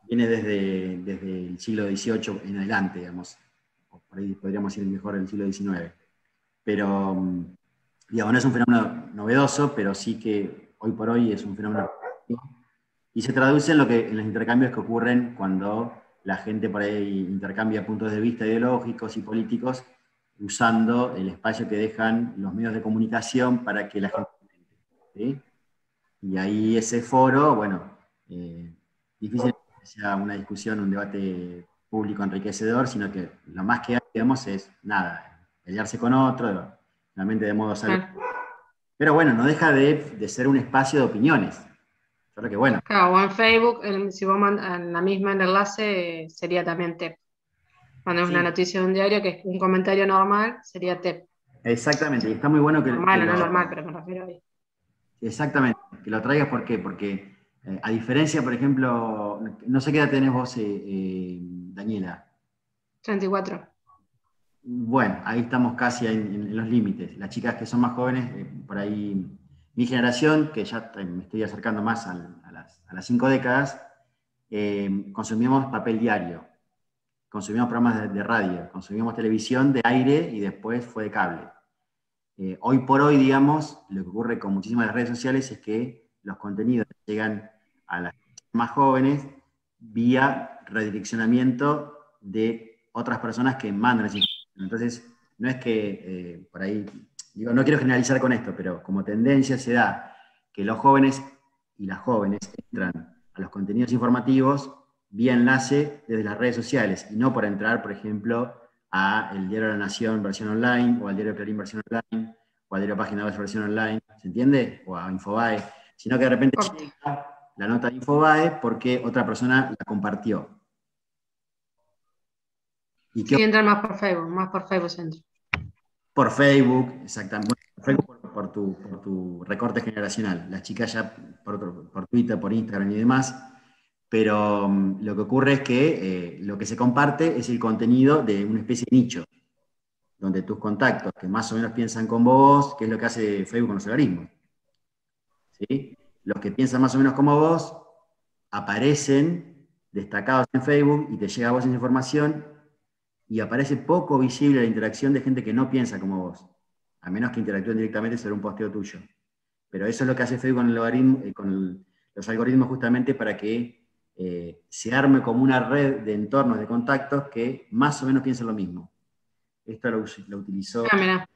viene desde, desde el siglo XVIII en adelante, digamos. por ahí podríamos decir mejor el siglo XIX. Pero, digamos, no es un fenómeno novedoso, pero sí que hoy por hoy es un fenómeno y se traduce en, lo que, en los intercambios que ocurren cuando la gente por ahí intercambia puntos de vista ideológicos y políticos usando el espacio que dejan los medios de comunicación para que la gente... ¿sí? Y ahí ese foro, bueno, eh, difícil que sea una discusión, un debate público enriquecedor, sino que lo más que hay, digamos, es nada, pelearse con otro, realmente de modo salud. Pero bueno, no deja de, de ser un espacio de opiniones, Solo que bueno. Claro, o en Facebook, si vos mandan la misma en enlace, sería también TEP. Cuando es una noticia de un diario que es un comentario normal, sería TEP. Exactamente, y está muy bueno que. Normal, no normal, pero me refiero ahí. Exactamente, que lo traigas, ¿por qué? Porque eh, a diferencia, por ejemplo, no sé qué edad tenés vos, eh, eh, Daniela. 34. Bueno, ahí estamos casi en, los límites. Las chicas que son más jóvenes, por ahí mi generación, que ya me estoy acercando más a, las, cinco décadas, eh, consumíamos papel diario, consumíamos programas de, radio, consumíamos televisión de aire y después fue de cable. Eh, hoy por hoy, digamos, lo que ocurre con muchísimas redes sociales es que los contenidos llegan a las más jóvenes vía redireccionamiento de otras personas que mandan. Entonces, no es que eh, por ahí digo, no quiero generalizar con esto, pero como tendencia se da que los jóvenes y las jóvenes entran a los contenidos informativos vía enlace desde las redes sociales y no por entrar, por ejemplo, a el diario de la Nación versión online o al diario Clarín versión online o al diario Página Web versión online, ¿se entiende? O a Infobae, sino que de repente llega la nota de Infobae porque otra persona la compartió. ¿Y sí, más por Facebook, más por Facebook entran. Por Facebook, exactamente. por, tu, recorte generacional. Las chicas ya por, por Twitter, por Instagram y demás. Pero mm, lo que ocurre es que eh, lo que se comparte es el contenido de una especie de nicho, donde tus contactos que más o menos piensan con vos, que es lo que hace Facebook con los algoritmos. ¿Sí? Los que piensan más o menos como vos aparecen destacados en Facebook y te llega a vos esa información y aparece poco visible la interacción de gente que no piensa como vos, a menos que interactúen directamente sobre un posteo tuyo. Pero eso es lo que hace Facebook con, el logaritmo, eh, con los algoritmos justamente para que eh, se arme como una red de entornos, de contactos que más o menos piensen lo mismo. Esto lo, utilizó... Ah, mira.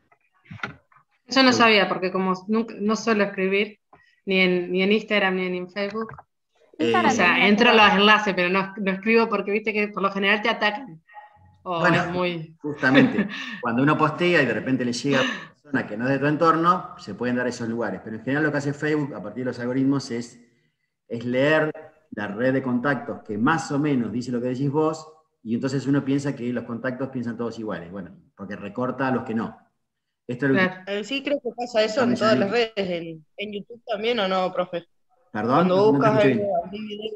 Yo no sabía, porque como no suelo escribir, ni en, ni en Instagram ni en Facebook. Eh, o sea, entro a los enlaces, pero no, no, escribo porque viste que por lo general te atacan bueno, muy... justamente, cuando uno postea y de repente le llega a una persona que no es de tu entorno, se pueden dar esos lugares. Pero en general lo que hace Facebook a partir de los algoritmos es, es leer la red de contactos que más o menos dice lo que decís vos, y entonces uno piensa que los contactos piensan todos iguales. Bueno, porque recorta a los que no. Esto eh, Sí, creo que pasa eso en todas las redes, en, YouTube también o no, profe. Perdón. Cuando buscas el video,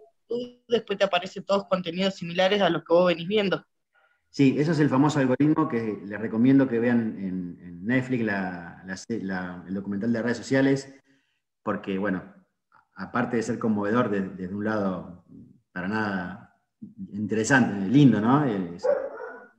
después te aparecen todos contenidos similares a los que vos venís viendo. Sí, eso es el famoso algoritmo que les recomiendo que vean en, Netflix el documental de redes sociales, porque, bueno, aparte de ser conmovedor desde un lado para nada interesante, lindo, ¿no? Es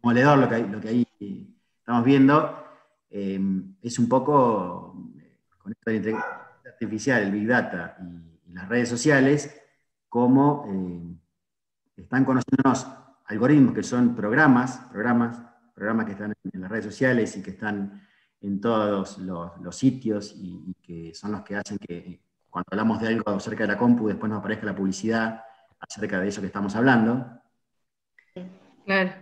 conmovedor lo que, lo que ahí estamos viendo, eh, es un poco, con esto de inteligencia artificial, el Big Data y, las redes sociales, cómo eh, están conociéndonos algoritmos que son programas, programas, programas que están en las redes sociales y que están en todos los, sitios y, que son los que hacen que cuando hablamos de algo acerca de la compu, después nos aparezca la publicidad acerca de eso que estamos hablando. Claro.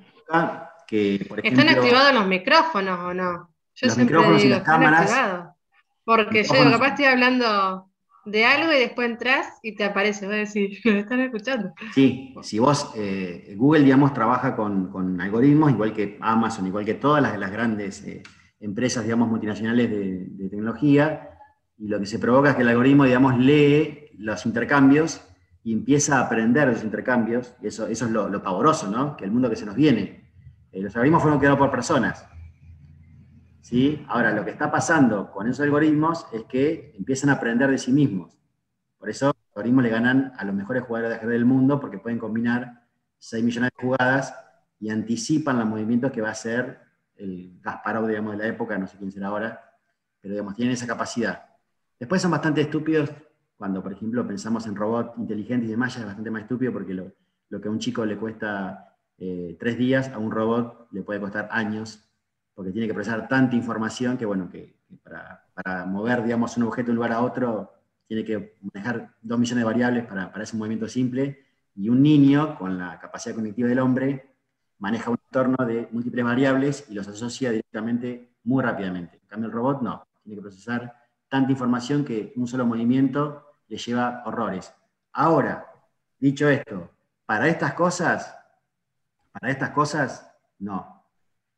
Que, ¿Están activados los micrófonos o no? Yo los micrófonos y las cámaras. Porque yo capaz estoy hablando de algo y después entras y te aparece, voy a decir, me están escuchando. Sí, si vos, eh, Google, digamos, trabaja con, algoritmos, igual que Amazon, igual que todas las, grandes eh, empresas, digamos, multinacionales de, tecnología, y lo que se provoca es que el algoritmo, digamos, lee los intercambios y empieza a aprender los intercambios, y eso, eso es lo, pavoroso, ¿no? Que el mundo que se nos viene. Eh, los algoritmos fueron creados por personas, ¿sí? Ahora, lo que está pasando con esos algoritmos es que empiezan a aprender de sí mismos. Por eso los algoritmos le ganan a los mejores jugadores de ajedrez del mundo, porque pueden combinar 6 millones de jugadas y anticipan los movimientos que va a hacer el Kasparov, digamos, de la época, no sé quién será ahora, pero digamos, tienen esa capacidad. Después son bastante estúpidos cuando, por ejemplo, pensamos en robots inteligentes y demás, ya es bastante más estúpido porque lo, que a un chico le cuesta eh, tres días, a un robot le puede costar años, porque tiene que procesar tanta información que, bueno, que, para, mover, digamos, un objeto de un lugar a otro, tiene que manejar dos millones de variables para, para ese movimiento simple, y un niño, con la capacidad cognitiva del hombre, maneja un entorno de múltiples variables y los asocia directamente muy rápidamente. En cambio, el robot no, tiene que procesar tanta información que un solo movimiento le lleva horrores. Ahora, dicho esto, para estas cosas, para estas cosas, no.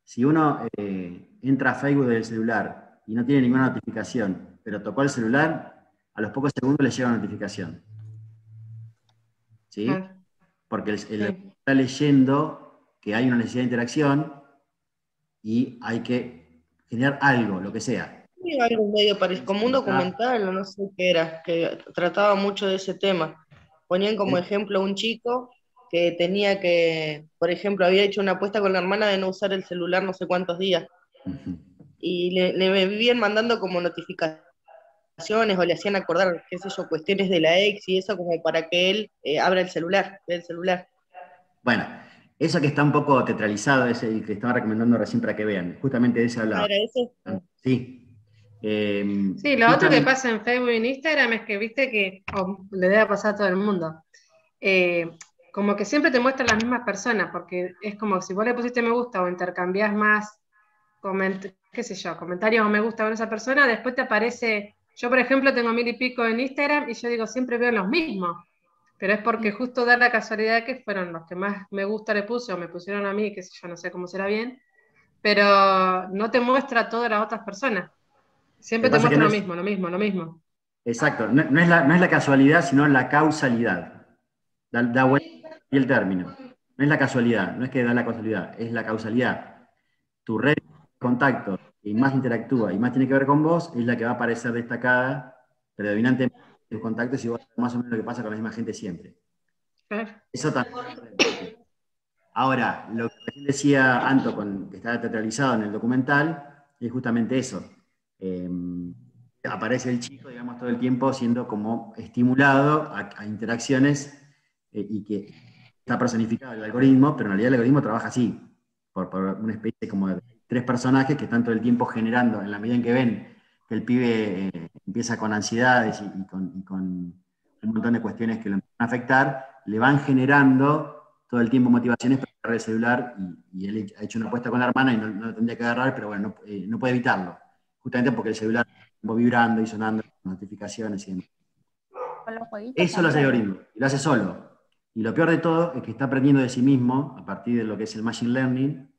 Si uno eh, entra a Facebook del celular y no tiene ninguna notificación, pero tocó el celular, a los pocos segundos le llega una notificación. ¿Sí? Porque el, está leyendo que hay una necesidad de interacción y hay que generar algo, lo que sea. Sí, algo medio como un documental, no sé qué era, que trataba mucho de ese tema. Ponían como ejemplo a un chico que tenía que, por ejemplo, había hecho una apuesta con la hermana de no usar el celular no sé cuántos días. Y le, le vivían mandando como notificaciones o le hacían acordar, qué sé yo, cuestiones de la ex y eso como para que él eh, abra el celular, el celular. Bueno, eso que está un poco teatralizado, ese que estaba recomendando recién para que vean, justamente de ese hablaba. Sí. Eh, sí, lo otro que pasa en Facebook y en Instagram es que, viste, que le debe pasar a todo el mundo. Eh, como que siempre te muestran las mismas personas, porque es como si vos le pusiste me gusta o intercambias más, qué sé yo, comentarios o me gusta con esa persona, después te aparece, yo por ejemplo tengo mil y pico en Instagram y yo digo, siempre veo los mismos pero es porque justo da la casualidad que fueron los que más me gusta le puse o me pusieron a mí, que yo no sé cómo será bien, pero no te muestra todas las otras personas. Siempre te muestra lo mismo, lo mismo, lo mismo. Exacto, no, es la, casualidad, sino la causalidad. Da, da vuelta y el término. No es la casualidad, no es que da la casualidad, es la causalidad. Tu red de contacto y más interactúa y más tiene que ver con vos, es la que va a aparecer destacada predominantemente tus contactos y vos más o menos lo que pasa con la misma gente siempre. Eso también. Ahora, lo que decía Anto, con, que está teatralizado en el documental, es justamente eso. Em, aparece el chico, digamos, todo el tiempo siendo como estimulado a, interacciones eh, y que está personificado el algoritmo, pero en realidad el algoritmo trabaja así, por, por, una especie como de tres personajes que están todo el tiempo generando, en la medida en que ven que el pibe eh, empieza con ansiedades y, con, un montón de cuestiones que lo van a afectar, le van generando todo el tiempo motivaciones para agarrar el celular y, él ha hecho una apuesta con la hermana y no, lo tendría que agarrar, pero bueno, eh, no, puede evitarlo, justamente porque el celular va vibrando y sonando notificaciones y demás. Eso lo hace el algoritmo, y lo hace solo. Y lo peor de todo es que está aprendiendo de sí mismo, a partir de lo que es el Machine Learning,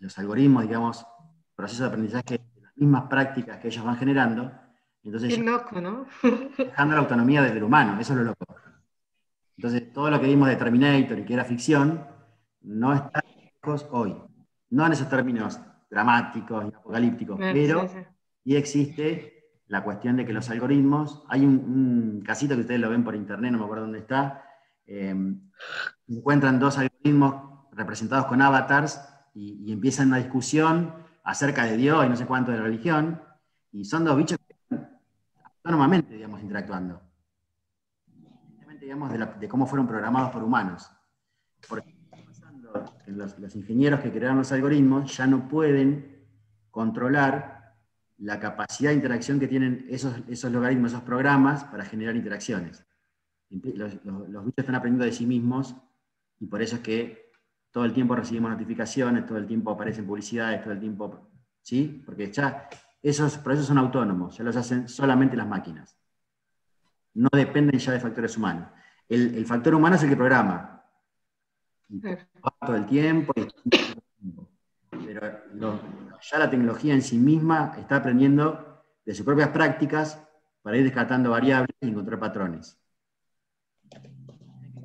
los algoritmos, digamos, procesos de aprendizaje mismas prácticas que ellos van generando. Entonces, Qué loco, ¿no? dejando la autonomía del humano, eso es lo loco. Entonces, todo lo que vimos de Terminator y que era ficción, no está lejos hoy. No en esos términos dramáticos y apocalípticos, pero sí, existe la cuestión de que los algoritmos, hay un, casito que ustedes lo ven por internet, no me acuerdo dónde está, eh, encuentran dos algoritmos representados con avatars y, empiezan una discusión acerca de Dios y no sé cuánto de la religión, y son dos bichos que están autónomamente, digamos, interactuando. Digamos, de, cómo fueron programados por humanos. Porque los, los, ingenieros que crearon los algoritmos ya no pueden controlar la capacidad de interacción que tienen esos, esos logaritmos, esos programas para generar interacciones. Los, los, bichos están aprendiendo de sí mismos y por eso es que todo el tiempo recibimos notificaciones, todo el tiempo aparecen publicidades, todo el tiempo, ¿sí? Porque ya esos procesos son autónomos, ya los hacen solamente las máquinas. No dependen ya de factores humanos. El, el factor humano es el que programa. Todo el tiempo, pero ya la tecnología en sí misma está aprendiendo de sus propias prácticas para ir descartando variables y encontrar patrones.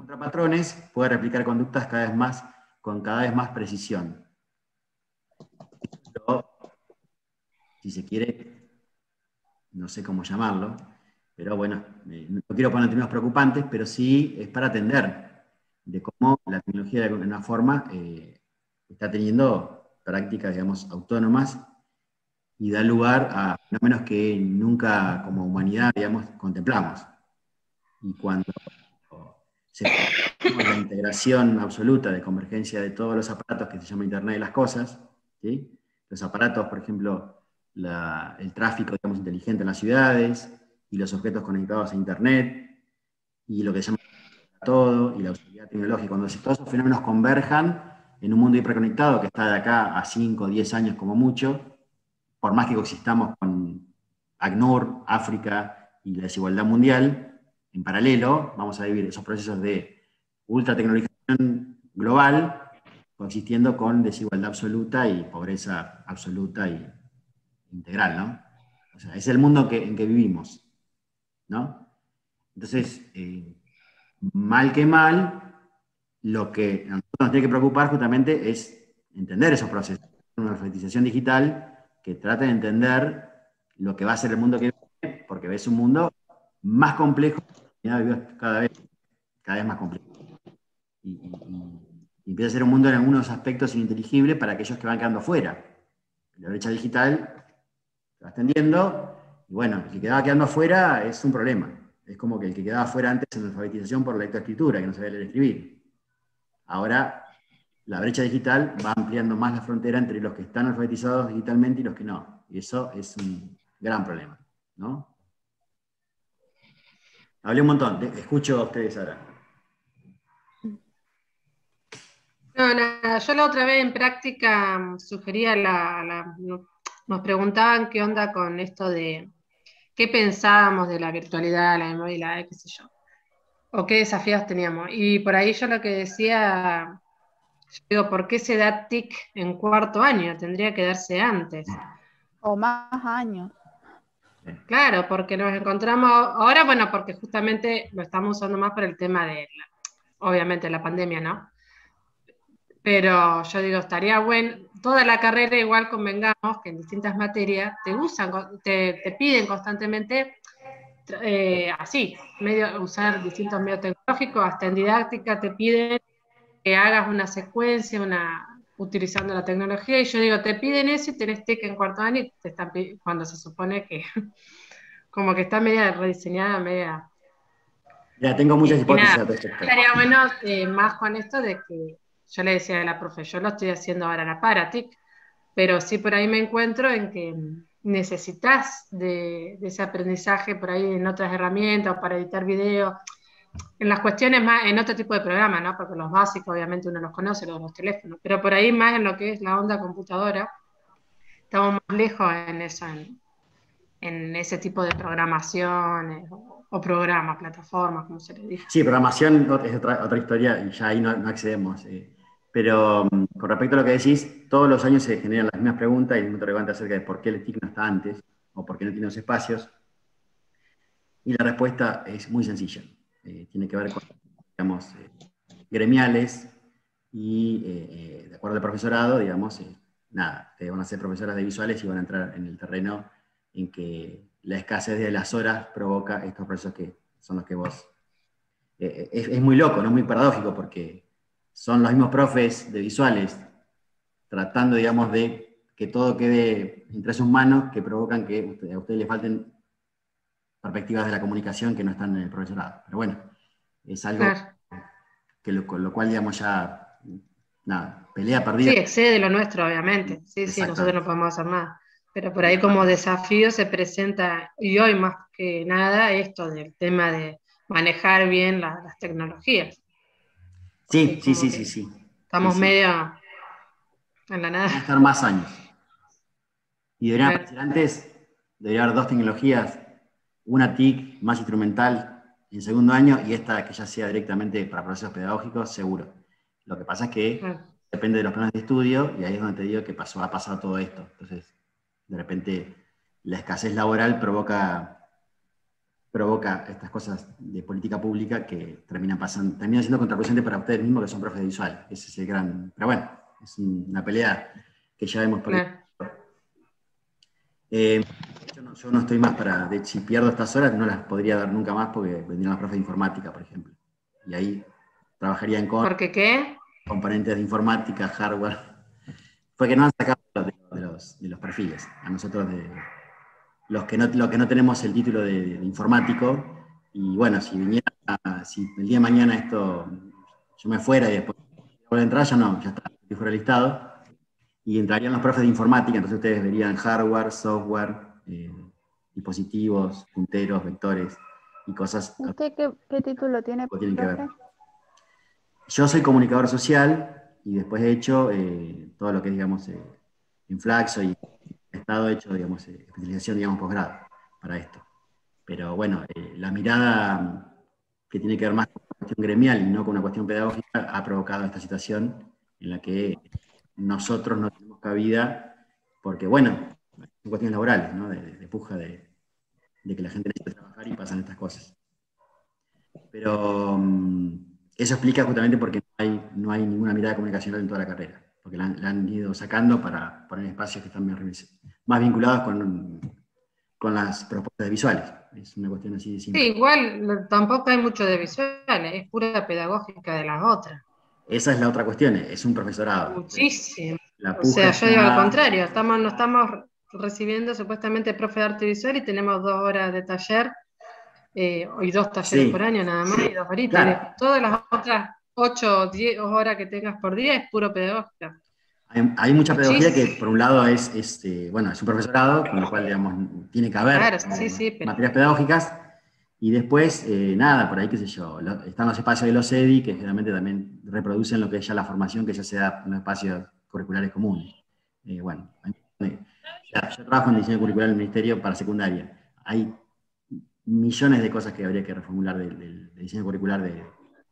Encontrar patrones puede replicar conductas cada vez más, con cada vez más precisión. si se quiere, no sé cómo llamarlo, pero bueno, no quiero poner términos preocupantes, pero sí es para atender de cómo la tecnología de alguna forma eh, está teniendo prácticas, digamos, autónomas y da lugar a fenómenos que nunca como humanidad, digamos, contemplamos. Y cuando se la integración absoluta de convergencia de todos los aparatos que se llama Internet de las Cosas, los aparatos, por ejemplo, el tráfico digamos, inteligente en las ciudades y los objetos conectados a Internet y lo que se llama todo y la utilidad tecnológica, cuando todos esos fenómenos converjan en un mundo hiperconectado que está de acá a 5 o 10 años como mucho, por más que coexistamos con ACNUR, África y la desigualdad mundial, en paralelo vamos a vivir esos procesos de ultratecnologización global coexistiendo con desigualdad absoluta y pobreza absoluta y integral, ¿no? O sea, es el mundo en que vivimos, ¿no? Entonces, eh, mal que mal, lo que a nosotros nos tiene que preocupar justamente es entender esos procesos. Una alfabetización digital que trate de entender lo que va a ser el mundo que vive, porque ves un mundo más complejo, cada vez, cada vez más complejo. Y, empieza a ser un mundo en algunos aspectos ininteligible para aquellos que van quedando fuera. La brecha digital va extendiendo, y bueno, el que quedaba quedando afuera es un problema. Es como que el que quedaba afuera antes en la alfabetización por lectoescritura, que no sabía leer y escribir. Ahora, la brecha digital va ampliando más la frontera entre los que están alfabetizados digitalmente y los que no. Y eso es un gran problema, ¿no? Hablé un montón, escucho a ustedes ahora. No, nada, yo la otra vez en práctica sugería la nos preguntaban qué onda con esto de qué pensábamos de la virtualidad, la movilidad, qué sé yo, o qué desafíos teníamos. Y por ahí yo lo que decía, digo, ¿por qué se da TIC en cuarto año? Tendría que darse antes. O más años. Claro, porque nos encontramos ahora, bueno, porque justamente lo estamos usando más por el tema de, obviamente, la pandemia, ¿no? Pero yo digo, estaría bueno, toda la carrera igual convengamos que en distintas materias te usan, te, piden constantemente eh, así, medio, usar distintos medios tecnológicos, hasta en didáctica te piden que hagas una secuencia, una utilizando la tecnología, y yo digo, te piden eso y tenés TIC en cuarto año y te están cuando se supone que como que está media rediseñada, media... Ya, tengo muchas hipótesis. Estaría bueno eh, más con esto de que yo le decía a la profe, yo lo estoy haciendo ahora la Paratic, pero sí por ahí me encuentro en que necesitas de, ese aprendizaje por ahí en otras herramientas para editar videos, en las cuestiones más, en otro tipo de programas, ¿no? Porque los básicos obviamente uno los conoce, los, los teléfonos, pero por ahí más en lo que es la onda computadora, estamos más lejos en eso, en, ese tipo de programación o, programas, plataformas, como se le dice. Sí, programación es otra, otra historia y ya ahí no, accedemos. Eh. Pero mm, con respecto a lo que decís, todos los años se generan las mismas preguntas y el mismo interrogante acerca de por qué el TIC no está antes o por qué no tiene los espacios. Y la respuesta es muy sencilla. Eh, tiene que ver con, digamos, eh, gremiales y, eh, de acuerdo al profesorado, digamos, nada, te van a ser profesoras de visuales y van a entrar en el terreno en que la escasez de las horas provoca estos procesos que son los que vos... Es, es, muy loco, ¿no? Muy paradójico, porque son los mismos profes de visuales tratando, digamos, de que todo quede entre sus manos que provocan que a ustedes les falten perspectivas de la comunicación que no están en el profesorado. Pero bueno, es algo que lo, con lo cual, digamos, ya nada, pelea perdida. Sí, excede lo nuestro, obviamente. Sí, sí, nosotros no podemos hacer nada. Pero por ahí como desafío se presenta, y hoy más que nada, esto del tema de manejar bien las tecnologías. Sí, sí, sí, sí, sí. Estamos medio en la nada. estar más años. Y deberían aparecer antes, debería haber dos tecnologías, una TIC más instrumental en segundo año y esta que ya sea directamente para procesos pedagógicos, seguro. Lo que pasa es que depende de los planes de estudio y ahí es donde te digo que pasó, ha pasado todo esto. Entonces, de repente, la escasez laboral provoca provoca estas cosas de política pública que terminan pasando, terminan siendo contraproducentes para ustedes mismos que son profes de visual. Ese es el gran. Pero bueno, es una pelea que ya hemos perdido. Eh, yo, no, estoy más para. De, si pierdo estas horas, no las podría dar nunca más porque vendrían los profes de informática, por ejemplo. Y ahí trabajaría en ¿Por qué qué? Componentes de informática, hardware. Porque no han sacado de los, de los perfiles. A nosotros de los que no, que no tenemos el título de, informático, y bueno, si viniera, si el día de mañana esto, yo me fuera y después vuelvo a entrar, ya no, ya está, estoy fuera listado, y entrarían los profes de informática, entonces ustedes verían hardware, software, eh, dispositivos, punteros, vectores y cosas. ¿Usted qué, título tiene? Tienen que ver. Yo soy comunicador social y después he hecho eh, todo lo que digamos eh, en Flaxo y estado hecho, digamos, eh, especialización, digamos, posgrado para esto. Pero bueno, eh, la mirada que tiene que ver más con la cuestión gremial y no con una cuestión pedagógica ha provocado esta situación en la que nosotros no tenemos cabida, porque bueno, son cuestiones laborales, ¿no? de, puja de, que la gente necesita trabajar y pasan estas cosas. Pero mm, eso explica justamente porque no hay, no hay ninguna mirada comunicacional en toda la carrera porque la, han ido sacando para poner espacios que están más, vinculados con, con las propuestas de visuales. Es una cuestión así de simple. Sí, igual tampoco hay mucho de visuales, es pura pedagógica de las otras. Esa es la otra cuestión, es un profesorado. Muchísimo. o sea, yo digo al contrario, estamos, no estamos recibiendo supuestamente profe de arte visual y tenemos dos horas de taller eh, y dos talleres por año nada más y dos horitas. Todas las otras 8 o 10 horas que tengas por día es puro pedagógica. Hay, mucha pedagogía que, por un lado, es, este, bueno, es un profesorado, con lo cual, digamos, tiene que haber materias pedagógicas, y después, eh, nada, por ahí, qué sé yo, están los espacios de los EDI, que generalmente también reproducen lo que es ya la formación que ya se da en los espacios curriculares comunes. Eh, yo trabajo en diseño curricular en el Ministerio para secundaria. Hay millones de cosas que habría que reformular del diseño curricular de,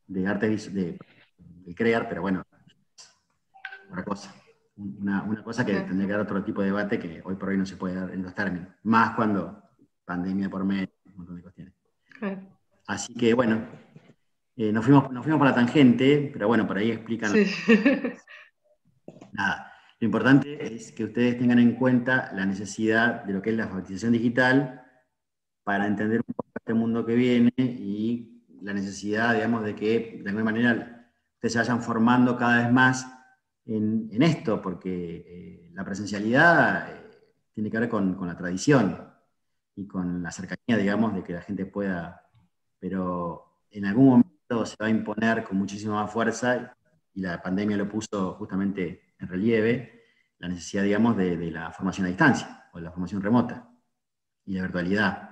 de arte de, crear, pero bueno, otra cosa. Una, cosa que tendría que dar otro tipo de debate que hoy por hoy no se puede dar en los términos. Más cuando pandemia por medio, un montón de cuestiones. Así que bueno, eh, nos, fuimos, nos fuimos por la tangente, pero bueno, por ahí explican. Nada. Lo importante es que ustedes tengan en cuenta la necesidad de lo que es la alfabetización digital para entender un poco este mundo que viene y la necesidad, digamos, de que de alguna manera ustedes se vayan formando cada vez más en, esto, porque eh, la presencialidad eh, tiene que ver con, la tradición y con la cercanía, digamos, de que la gente pueda, pero en algún momento se va a imponer con muchísima más fuerza, y la pandemia lo puso justamente en relieve, la necesidad, digamos, de, de la formación a distancia o de la formación remota y la virtualidad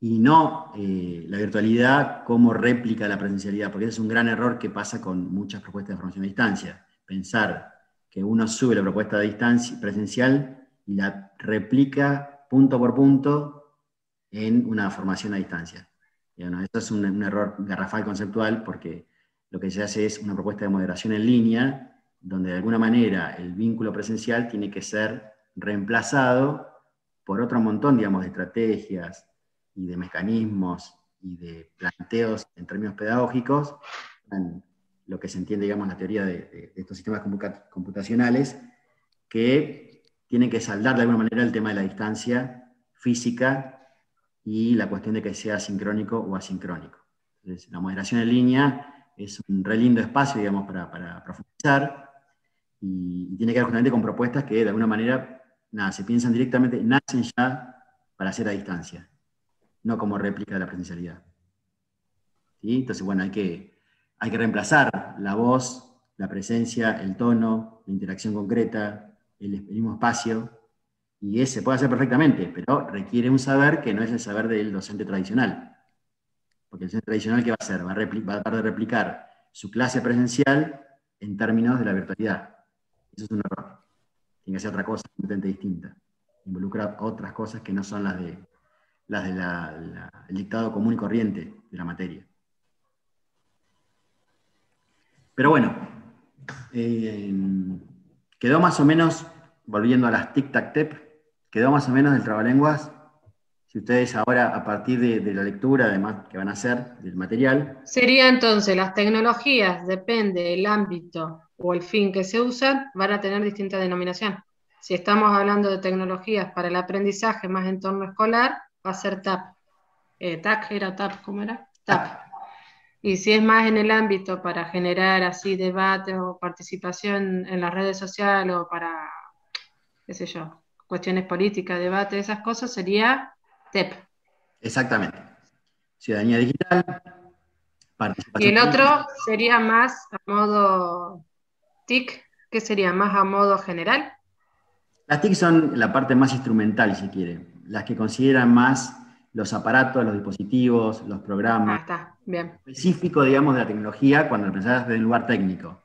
y no eh, la virtualidad como réplica de la presencialidad, porque ese es un gran error que pasa con muchas propuestas de formación a distancia. Pensar que uno sube la propuesta de distancia presencial y la replica punto por punto en una formación a distancia. Bueno, eso es un, error garrafal conceptual porque lo que se hace es una propuesta de moderación en línea, donde de alguna manera el vínculo presencial tiene que ser reemplazado por otro montón, digamos, de estrategias, y de mecanismos y de planteos en términos pedagógicos, en lo que se entiende, digamos, la teoría de, estos sistemas computacionales, que tienen que saldar de alguna manera el tema de la distancia física y la cuestión de que sea sincrónico o asincrónico. Entonces, la moderación en línea es un re lindo espacio, digamos, para, para profundizar y, tiene que ver justamente con propuestas que de alguna manera, nada, se piensan directamente, nacen ya para hacer a distancia no como réplica de la presencialidad. Entonces, bueno, hay que, hay que reemplazar la voz, la presencia, el tono, la interacción concreta, el, mismo espacio, y ese puede hacer perfectamente, pero requiere un saber que no es el saber del docente tradicional. Porque el docente tradicional, ¿qué va a hacer? Va a, va a tratar de replicar su clase presencial en términos de la virtualidad. Es un error. Tiene que ser otra cosa completamente distinta. Involucra otras cosas que no son las de las del dictado común y corriente de la materia. Pero bueno, eh, quedó más o menos, volviendo a las tic-tac-tep, quedó más o menos del trabalenguas. Si ustedes ahora, a partir de, la lectura, además, que van a hacer del material. Sería entonces, las tecnologías, depende del ámbito o el fin que se usan, van a tener distinta denominación. Si estamos hablando de tecnologías para el aprendizaje más entorno escolar, va a ser TAP. Eh, TAC era TAP, ¿cómo era? TAP. Y si es más en el ámbito para generar así debate o participación en las redes sociales o para, qué sé yo, cuestiones políticas, debate, esas cosas, sería TEP. Exactamente. Ciudadanía digital, participación. Y el otro sería más a modo TIC, ¿qué sería? ¿Más a modo general? Las TIC son la parte más instrumental, si quiere, las que consideran más los aparatos, los dispositivos, los programas. Ah, está, bien. Específico, digamos, de la tecnología cuando lo pensás desde un lugar técnico.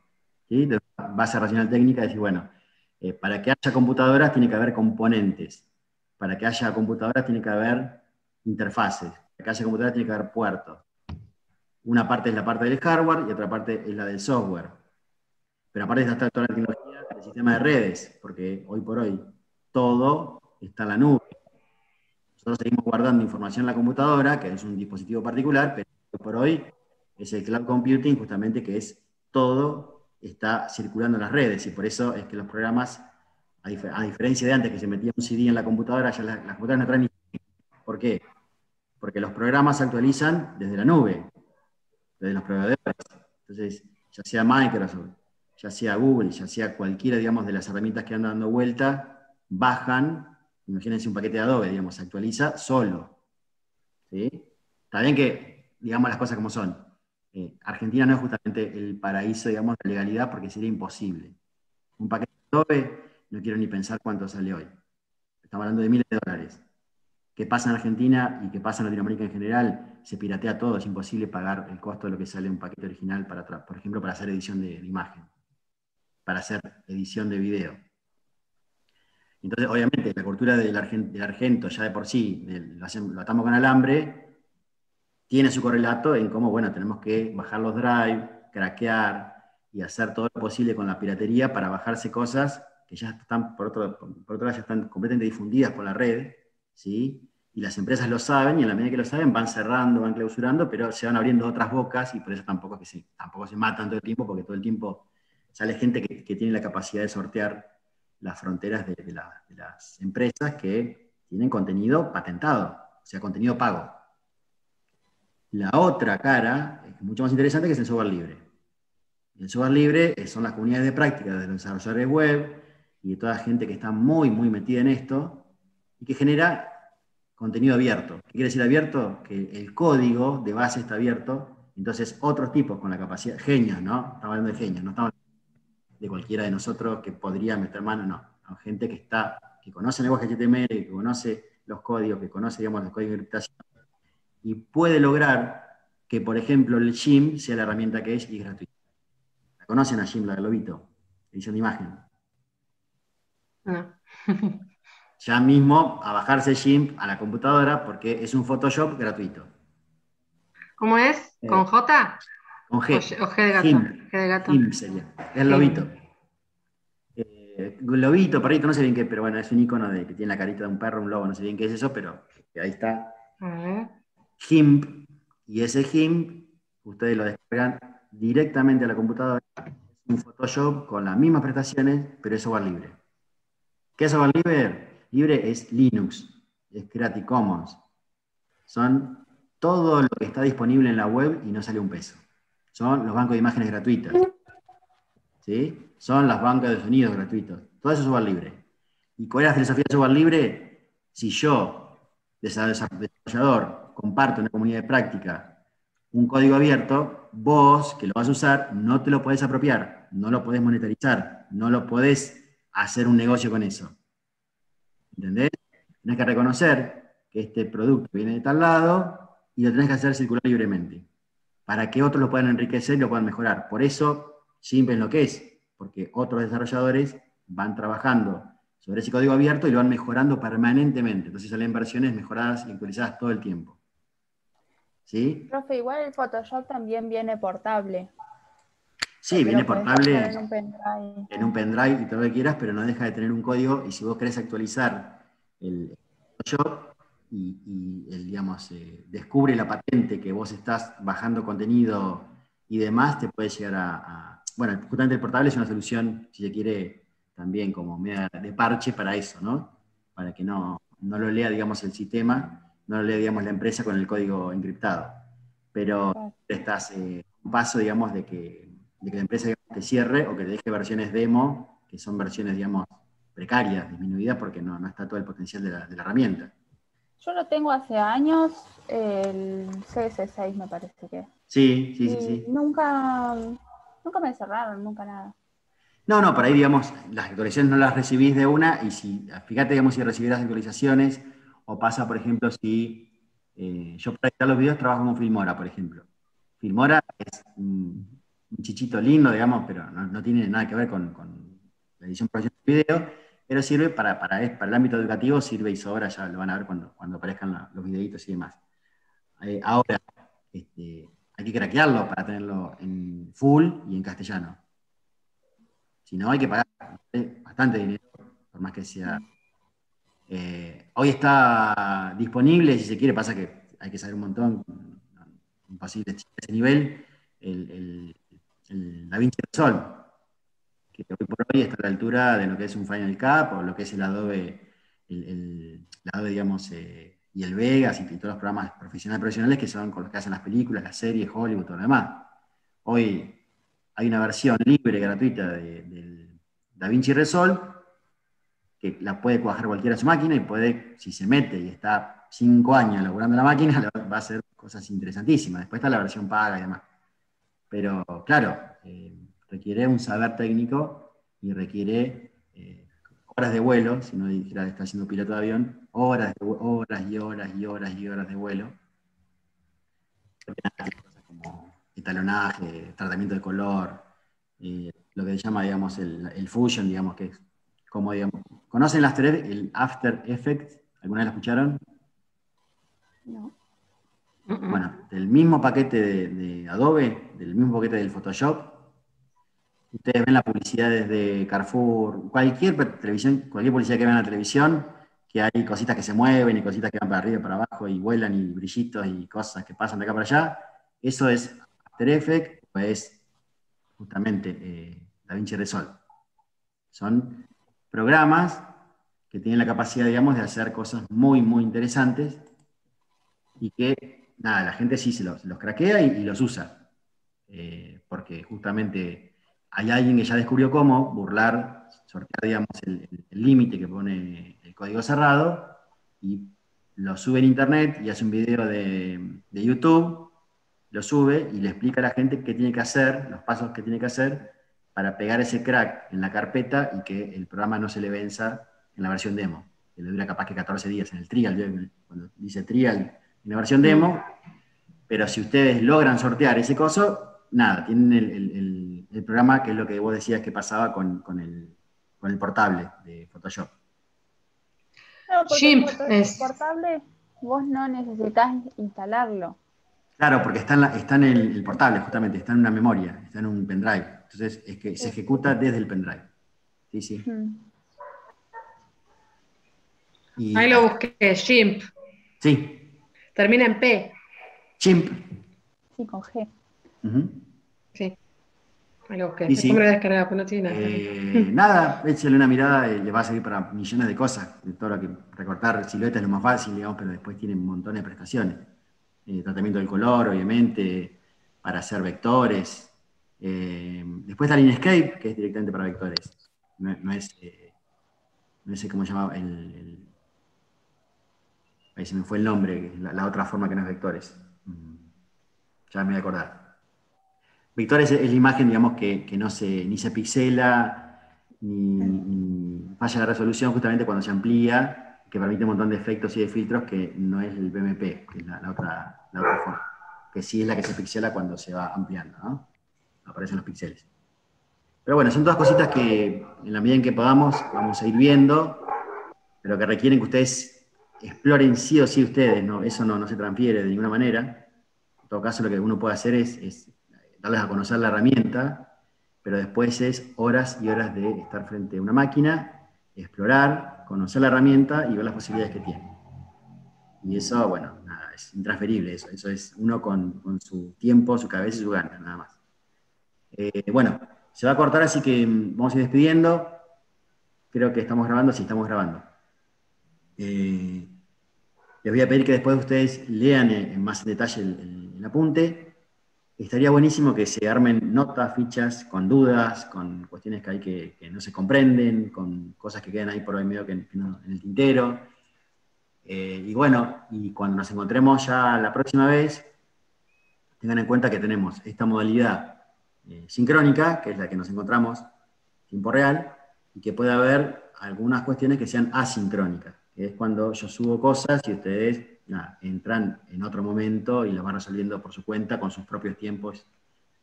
¿sí? De base racional técnica, decir, bueno, eh, para que haya computadoras tiene que haber componentes. Para que haya computadoras tiene que haber interfaces. Para que haya computadoras tiene que haber puertos. Una parte es la parte del hardware y otra parte es la del software. Pero aparte está toda la tecnología del sistema de redes, porque hoy por hoy todo está en la nube nosotros seguimos guardando información en la computadora, que es un dispositivo particular, pero por hoy es el cloud computing justamente que es todo está circulando en las redes y por eso es que los programas, a, diferencia de antes que se metía un CD en la computadora, ya las, computadoras no traen ni... ¿Por qué? Porque los programas se actualizan desde la nube, desde los proveedores. Entonces, ya sea Microsoft, ya sea Google, ya sea cualquiera, digamos, de las herramientas que andan dando vuelta, bajan Imagínense un paquete de Adobe, digamos, se actualiza solo. ¿sí? Está bien que digamos las cosas como son. Eh, Argentina no es justamente el paraíso, digamos, de legalidad porque sería imposible. Un paquete de Adobe, no quiero ni pensar cuánto sale hoy. Estamos hablando de miles de dólares. ¿Qué pasa en Argentina y qué pasa en Latinoamérica en general? Se piratea todo, es imposible pagar el costo de lo que sale un paquete original, para, por ejemplo, para hacer edición de imagen, para hacer edición de video. Entonces, obviamente, la cultura del, argento, ya de por sí, lo, atamos con alambre, tiene su correlato en cómo, bueno, tenemos que bajar los drive, craquear y hacer todo lo posible con la piratería para bajarse cosas que ya están, por otro, por otro lado, ya están completamente difundidas por la red, ¿sí? Y las empresas lo saben, y en la medida que lo saben, van cerrando, van clausurando, pero se van abriendo otras bocas, y por eso tampoco, que se, tampoco se matan todo el tiempo, porque todo el tiempo sale gente que, que tiene la capacidad de sortear las fronteras de, las empresas que tienen contenido patentado, o sea, contenido pago. La otra cara, mucho más interesante, que es el software libre. El software libre son las comunidades de práctica de los desarrolladores web y de toda gente que está muy, muy metida en esto y que genera contenido abierto. ¿Qué quiere decir abierto? Que el código de base está abierto, entonces otros tipos con la capacidad, genios, ¿no? Estamos hablando de genios, no estamos de cualquiera de nosotros que podría meter mano, no. gente que está, que conoce el lenguaje HTML, que conoce los códigos, que conoce, digamos, los códigos de encriptación, y puede lograr que, por ejemplo, el GIMP sea la herramienta que es y gratuita. ¿La conocen a GIMP, la de Lobito? Edición de imagen. Ah. ya mismo a bajarse GIMP a la computadora porque es un Photoshop gratuito. ¿Cómo es? ¿Con eh, J? Con G. O, G de gato. G de gato. sería. Es lobito. Eh, lobito, perrito, no sé bien qué, pero bueno, es un icono de que tiene la carita de un perro, un lobo, no sé bien qué es eso, pero ahí está. A GIMP. Y ese GIMP, ustedes lo descargan directamente a la computadora. Es un Photoshop con las mismas prestaciones, pero es software libre. ¿Qué es software libre? Libre es Linux, es Creative Commons. Son todo lo que está disponible en la web y no sale un peso son los bancos de imágenes gratuitas. ¿sí? Son las bancas de sonidos gratuitos. Todo eso es software libre. ¿Y cuál es la filosofía del software libre? Si yo, desarrollador, comparto una comunidad de práctica un código abierto, vos que lo vas a usar, no te lo podés apropiar, no lo podés monetarizar, no lo podés hacer un negocio con eso. ¿Entendés? Tienes que reconocer que este producto viene de tal lado y lo tenés que hacer circular libremente, para que otros lo puedan enriquecer y lo puedan mejorar. Por eso, simple es lo que es, porque otros desarrolladores van trabajando sobre ese código abierto y lo van mejorando permanentemente. Entonces salen versiones mejoradas y actualizadas todo el tiempo. ¿Sí? Profe, igual el Photoshop también viene portable. Sí, viene portable en un, pendrive. en un pendrive y todo lo que quieras, pero no deja de tener un código y si vos querés actualizar el Photoshop y, el, digamos, eh, descubre la patente que vos estás bajando contenido y demás, te puede llegar a, Bueno, justamente el portable es una solución, si se quiere, también como media de parche para eso, ¿no? Para que no, no lo lea, digamos, el sistema, no lo lea, digamos, la empresa con el código encriptado. Pero estás eh, un paso, digamos, de que, de que la empresa te cierre o que te deje versiones demo, que son versiones, digamos, precarias, disminuidas, porque no, no está todo el potencial de la, de la herramienta. Yo lo tengo hace años, el CS6 me parece que. Sí, sí, sí, sí. Nunca, nunca me cerraron, nunca nada. No, no, por ahí, digamos, las actualizaciones no las recibís de una y si, fíjate, digamos, si recibís las actualizaciones o pasa, por ejemplo, si eh, yo para editar los videos trabajo con Filmora, por ejemplo. Filmora es un, chichito lindo, digamos, pero no, tiene nada que ver con, la edición profesional de video, pero sirve para, para, el ámbito educativo, sirve y sobra, ya lo van a ver cuando, cuando aparezcan los videitos y demás. Eh, ahora, este, hay que craquearlo para tenerlo en full y en castellano. Si no, hay que pagar bastante dinero, por más que sea. Eh, hoy está disponible, si se quiere, pasa que hay que saber un montón, imposible ese nivel, el, el, el DaVinci Sol, que hoy por hoy está a la altura de lo que es un Final Cut o lo que es el Adobe, el, Adobe digamos, eh, y el Vegas y, todos los programas profesionales profesionales que son con los que hacen las películas, las series, Hollywood, todo lo demás. Hoy hay una versión libre, gratuita del DaVinci Resolve, que la puede cuajar cualquiera a su máquina y puede, si se mete y está cinco años elaborando la máquina, va a hacer cosas interesantísimas. Después está la versión paga y demás. Pero claro, eh, requiere un saber técnico y requiere eh, horas de vuelo, si no dijera está siendo piloto de avión, horas, horas y horas y horas y horas de vuelo talonaje, tratamiento de color, eh, lo que se llama, digamos, el, fusion, digamos, que es como, digamos, ¿conocen las tres, el After Effects? ¿Alguna vez lo escucharon? No. Bueno, del mismo paquete de, Adobe, del mismo paquete del Photoshop, ustedes ven la publicidad desde Carrefour, cualquier televisión, cualquier publicidad que vean en la televisión, que hay cositas que se mueven y cositas que van para arriba y para abajo y vuelan y brillitos y cosas que pasan de acá para allá, eso es After Effects es justamente eh, DaVinci Resolve. Son programas que tienen la capacidad, digamos, de hacer cosas muy, muy interesantes y que, nada, la gente sí se los, craquea y, los usa. Eh, porque justamente hay alguien que ya descubrió cómo burlar, sortear, digamos, el límite que pone el código cerrado y lo sube en internet y hace un video de, de YouTube lo sube y le explica a la gente qué tiene que hacer, los pasos que tiene que hacer para pegar ese crack en la carpeta y que el programa no se le venza en la versión demo, que le dura capaz que 14 días en el trial, cuando dice trial en la versión demo, pero si ustedes logran sortear ese coso, nada, tienen el, programa que es lo que vos decías que pasaba con, el, portable de Photoshop. No, porque el portable vos no necesitas instalarlo. Claro, porque está en, está en el, portable, justamente, está en una memoria, está en un pendrive. Entonces, es que se ejecuta desde el pendrive. Sí, sí. Ahí lo busqué, Chimp. Sí. Termina en P. Chimp. Sí, con G. Sí. Lo busqué. Sí, pues no tiene nada. Eh, nada, échale una mirada, y le va a servir para millones de cosas. De todo lo que recortar siluetas es lo más fácil, digamos, pero después tiene un montón de prestaciones. Eh, tratamiento del color, obviamente, para hacer vectores. Eh, después está Linescape, que es directamente para vectores. No, es, eh, no sé cómo se llamaba, el, ahí se me fue el nombre, la, otra forma que no es vectores. Mm. ya me voy a acordar. Vector es, la imagen, digamos, que, no se, ni se pixela, ni, falla la resolución justamente cuando se amplía, que permite un montón de efectos y de filtros que no es el BMP, que es la, otra, la otra forma, que sí es la que se pixela cuando se va ampliando, ¿no? Aparecen los píxeles. Pero bueno, son todas cositas que en la medida en que podamos vamos a ir viendo, pero que requieren que ustedes exploren sí o sí ustedes, ¿no? eso no, no se transfiere de ninguna manera. En todo caso, lo que uno puede hacer es, darles a conocer la herramienta, pero después es horas y horas de estar frente a una máquina, explorar, conocer la herramienta y ver las posibilidades que tiene. Y eso, bueno, nada, es intransferible eso. Eso es uno con, su tiempo, su cabeza y su gana, nada más. Eh, bueno, se va a cortar, así que mm, vamos a ir despidiendo. Creo que estamos grabando, sí, estamos grabando. Eh, les voy a pedir que después ustedes lean en más detalle el, apunte. Estaría buenísimo que se armen notas, fichas, con dudas, con cuestiones que hay que, no se comprenden, con cosas que quedan ahí por hoy medio que, en el tintero. Eh, y bueno, y cuando nos encontremos ya la próxima vez, tengan en cuenta que tenemos esta modalidad eh, sincrónica, que es la que nos encontramos en tiempo real, y que puede haber algunas cuestiones que sean asincrónicas, que es cuando yo subo cosas y ustedes entran en otro momento y lo van resolviendo por su cuenta con sus propios tiempos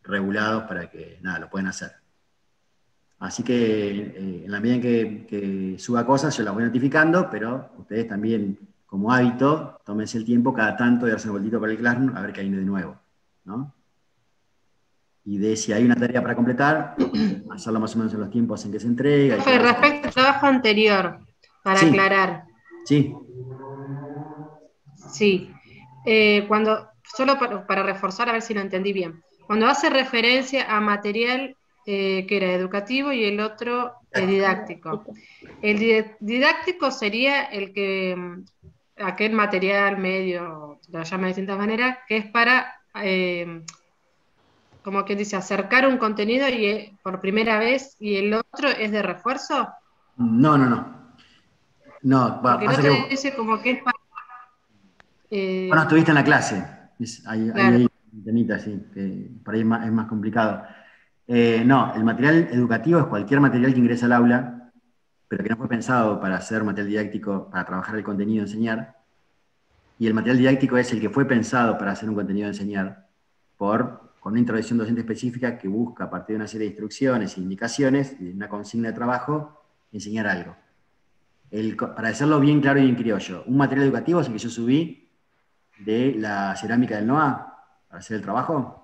regulados para que nada, lo pueden hacer. Así que eh, en la medida en que, suba cosas, yo las voy notificando, pero ustedes también, como hábito, tómense el tiempo cada tanto de darse un vueltito para el Classroom a ver qué hay de nuevo. ¿no? y de si hay una tarea para completar, hacerlo más o menos en los tiempos en que se entrega. respecto al trabajo anterior, para aclarar. Sí. Sí. Eh, cuando, solo para, reforzar, a ver si lo entendí bien. Cuando hace referencia a material eh, que era educativo y el otro didáctico. El didáctico sería el que, mm, aquel material medio, lo llama de distintas maneras, que es para eh, como que dice, acercar un contenido y eh, por primera vez y el otro es de refuerzo? No, no, no. No, va, Porque no dice como que es para... Eh, bueno, estuviste en la clase. hay, hay, sí, que por ahí es más, complicado. Eh, no, el material educativo es cualquier material que ingresa al aula, pero que no fue pensado para hacer material didáctico, para trabajar el contenido, enseñar. Y el material didáctico es el que fue pensado para hacer un contenido, enseñar, por con una introducción docente específica que busca, a partir de una serie de instrucciones e indicaciones, y de una consigna de trabajo, enseñar algo. Para decirlo bien claro y bien criollo, un material educativo es el que yo subí de la cerámica del NOA para hacer el trabajo.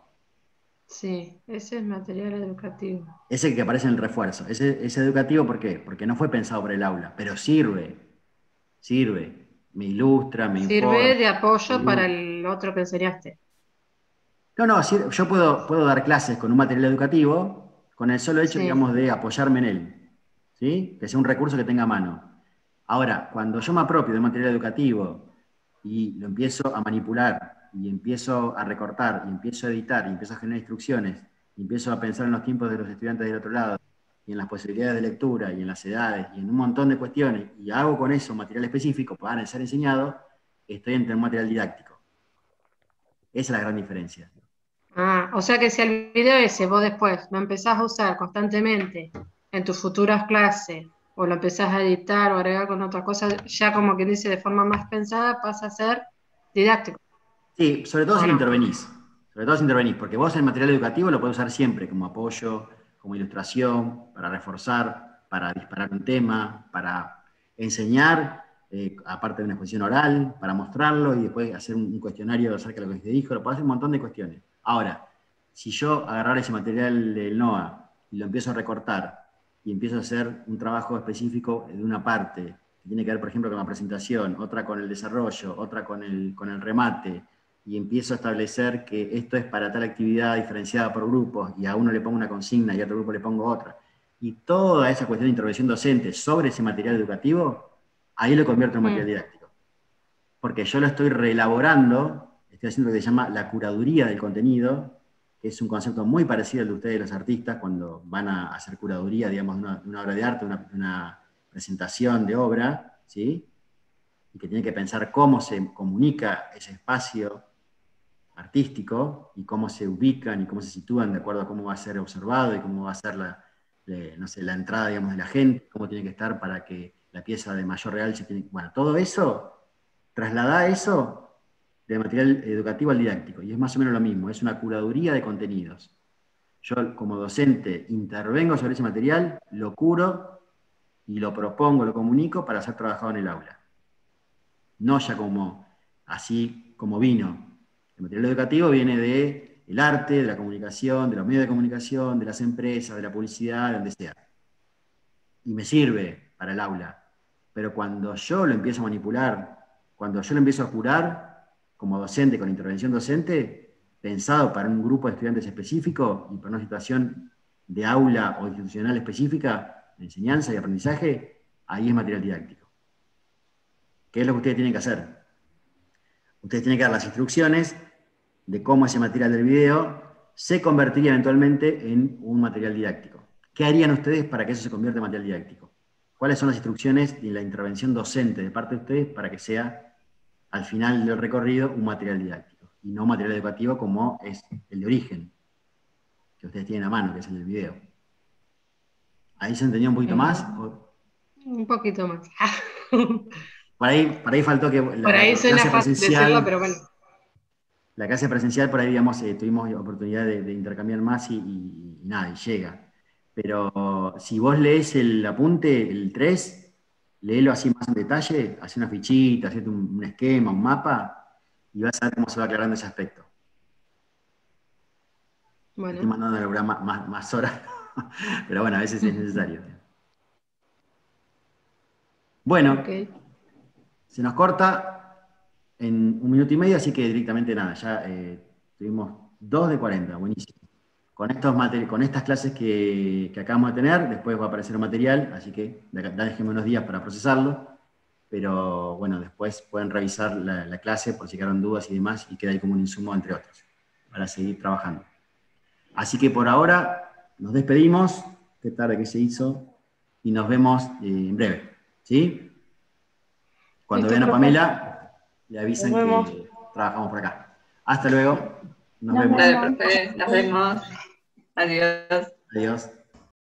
Sí, ese es material educativo. Ese que aparece en el refuerzo. Ese es educativo, ¿por qué? Porque no fue pensado para el aula, pero sirve. Sirve. Me ilustra, me Sirve de apoyo para el otro que enseñaste. No, no, yo puedo, puedo dar clases con un material educativo con el solo hecho, digamos, de apoyarme en él, ¿sí? Que sea un recurso que tenga a mano. Ahora, cuando yo me apropio de material educativo y lo empiezo a manipular, y empiezo a recortar, y empiezo a editar, y empiezo a generar instrucciones, y empiezo a pensar en los tiempos de los estudiantes del otro lado, y en las posibilidades de lectura, y en las edades, y en un montón de cuestiones, y hago con eso material específico para ser enseñado, estoy entre un material didáctico. Esa es la gran diferencia. Ah, o sea que si el video ese vos después lo empezás a usar constantemente en tus futuras clases, o lo empezás a editar o agregar con otras cosas, ya como quien dice de forma más pensada, pasa a ser didáctico. Sí, sobre todo si intervenís. Sobre todo si intervenís, porque vos el material educativo lo puedes usar siempre como apoyo, como ilustración, para reforzar, para disparar un tema, para enseñar, eh, aparte de una exposición oral, para mostrarlo y después hacer un, cuestionario acerca de lo que se dijo, lo puedes hacer un montón de cuestiones. Ahora, si yo agarrar ese material del NOA y lo empiezo a recortar y empiezo a hacer un trabajo específico de una parte, que tiene que ver, por ejemplo, con la presentación, otra con el desarrollo, otra con el, con el remate, y empiezo a establecer que esto es para tal actividad diferenciada por grupos, y a uno le pongo una consigna y a otro grupo le pongo otra, y toda esa cuestión de intervención docente sobre ese material educativo, ahí lo convierto en material mm. didáctico. Porque yo lo estoy reelaborando estoy haciendo lo que se llama la curaduría del contenido, es un concepto muy parecido al de ustedes los artistas cuando van a hacer curaduría, digamos, de una, obra de arte, una, presentación de obra, ¿sí? Y que tiene que pensar cómo se comunica ese espacio artístico y cómo se ubican y cómo se sitúan de acuerdo a cómo va a ser observado y cómo va a ser la, no sé, la entrada digamos, de la gente, cómo tiene que estar para que la pieza de mayor real se tiene. Bueno, todo eso, traslada eso de material educativo al didáctico, y es más o menos lo mismo, es una curaduría de contenidos. Yo como docente intervengo sobre ese material, lo curo y lo propongo, lo comunico para ser trabajado en el aula. No ya como así como vino. El material educativo viene de el arte, de la comunicación, de los medios de comunicación, de las empresas, de la publicidad, de donde sea. Y me sirve para el aula. Pero cuando yo lo empiezo a manipular, cuando yo lo empiezo a curar como docente, con intervención docente, pensado para un grupo de estudiantes específico y para una situación de aula o institucional específica, de enseñanza y aprendizaje, ahí es material didáctico. ¿Qué es lo que ustedes tienen que hacer? Ustedes tienen que dar las instrucciones de cómo ese material del video se convertiría eventualmente en un material didáctico. ¿Qué harían ustedes para que eso se convierta en material didáctico? ¿Cuáles son las instrucciones y la intervención docente de parte de ustedes para que sea, al final del recorrido, un material didáctico? Y no un material educativo como es el de origen, que ustedes tienen a mano, que es el del video. ¿Ahí se entendió un poquito más? Un poquito más. por, ahí, por ahí faltó que... La, por ahí suena fácil decirlo, pero bueno la clase presencial por ahí, digamos, eh, tuvimos oportunidad de, intercambiar más y, nada, y llega. Pero si vos lees el apunte, el 3, léelo así más en detalle, hace una fichita, hace un, esquema, un mapa, y vas a ver cómo se va aclarando ese aspecto. Bueno. Estoy mandando a lograr más, más, horas, pero bueno, a veces es necesario. Bueno, se nos corta, en un minuto y medio, así que directamente nada, ya eh, tuvimos dos de 40, buenísimo. Con, estos con estas clases que, acabamos de tener, después va a aparecer material, así que déjenme unos días para procesarlo, pero bueno, después pueden revisar la, clase por si quedaron dudas y demás, y queda ahí como un insumo entre otros, para seguir trabajando. Así que por ahora nos despedimos, qué tarde que se hizo, y nos vemos eh, en breve, ¿sí? Cuando vean a Pamela, le avisan que trabajamos por acá. Hasta luego. Nos, vemos. Nos vemos. Adiós. Adiós.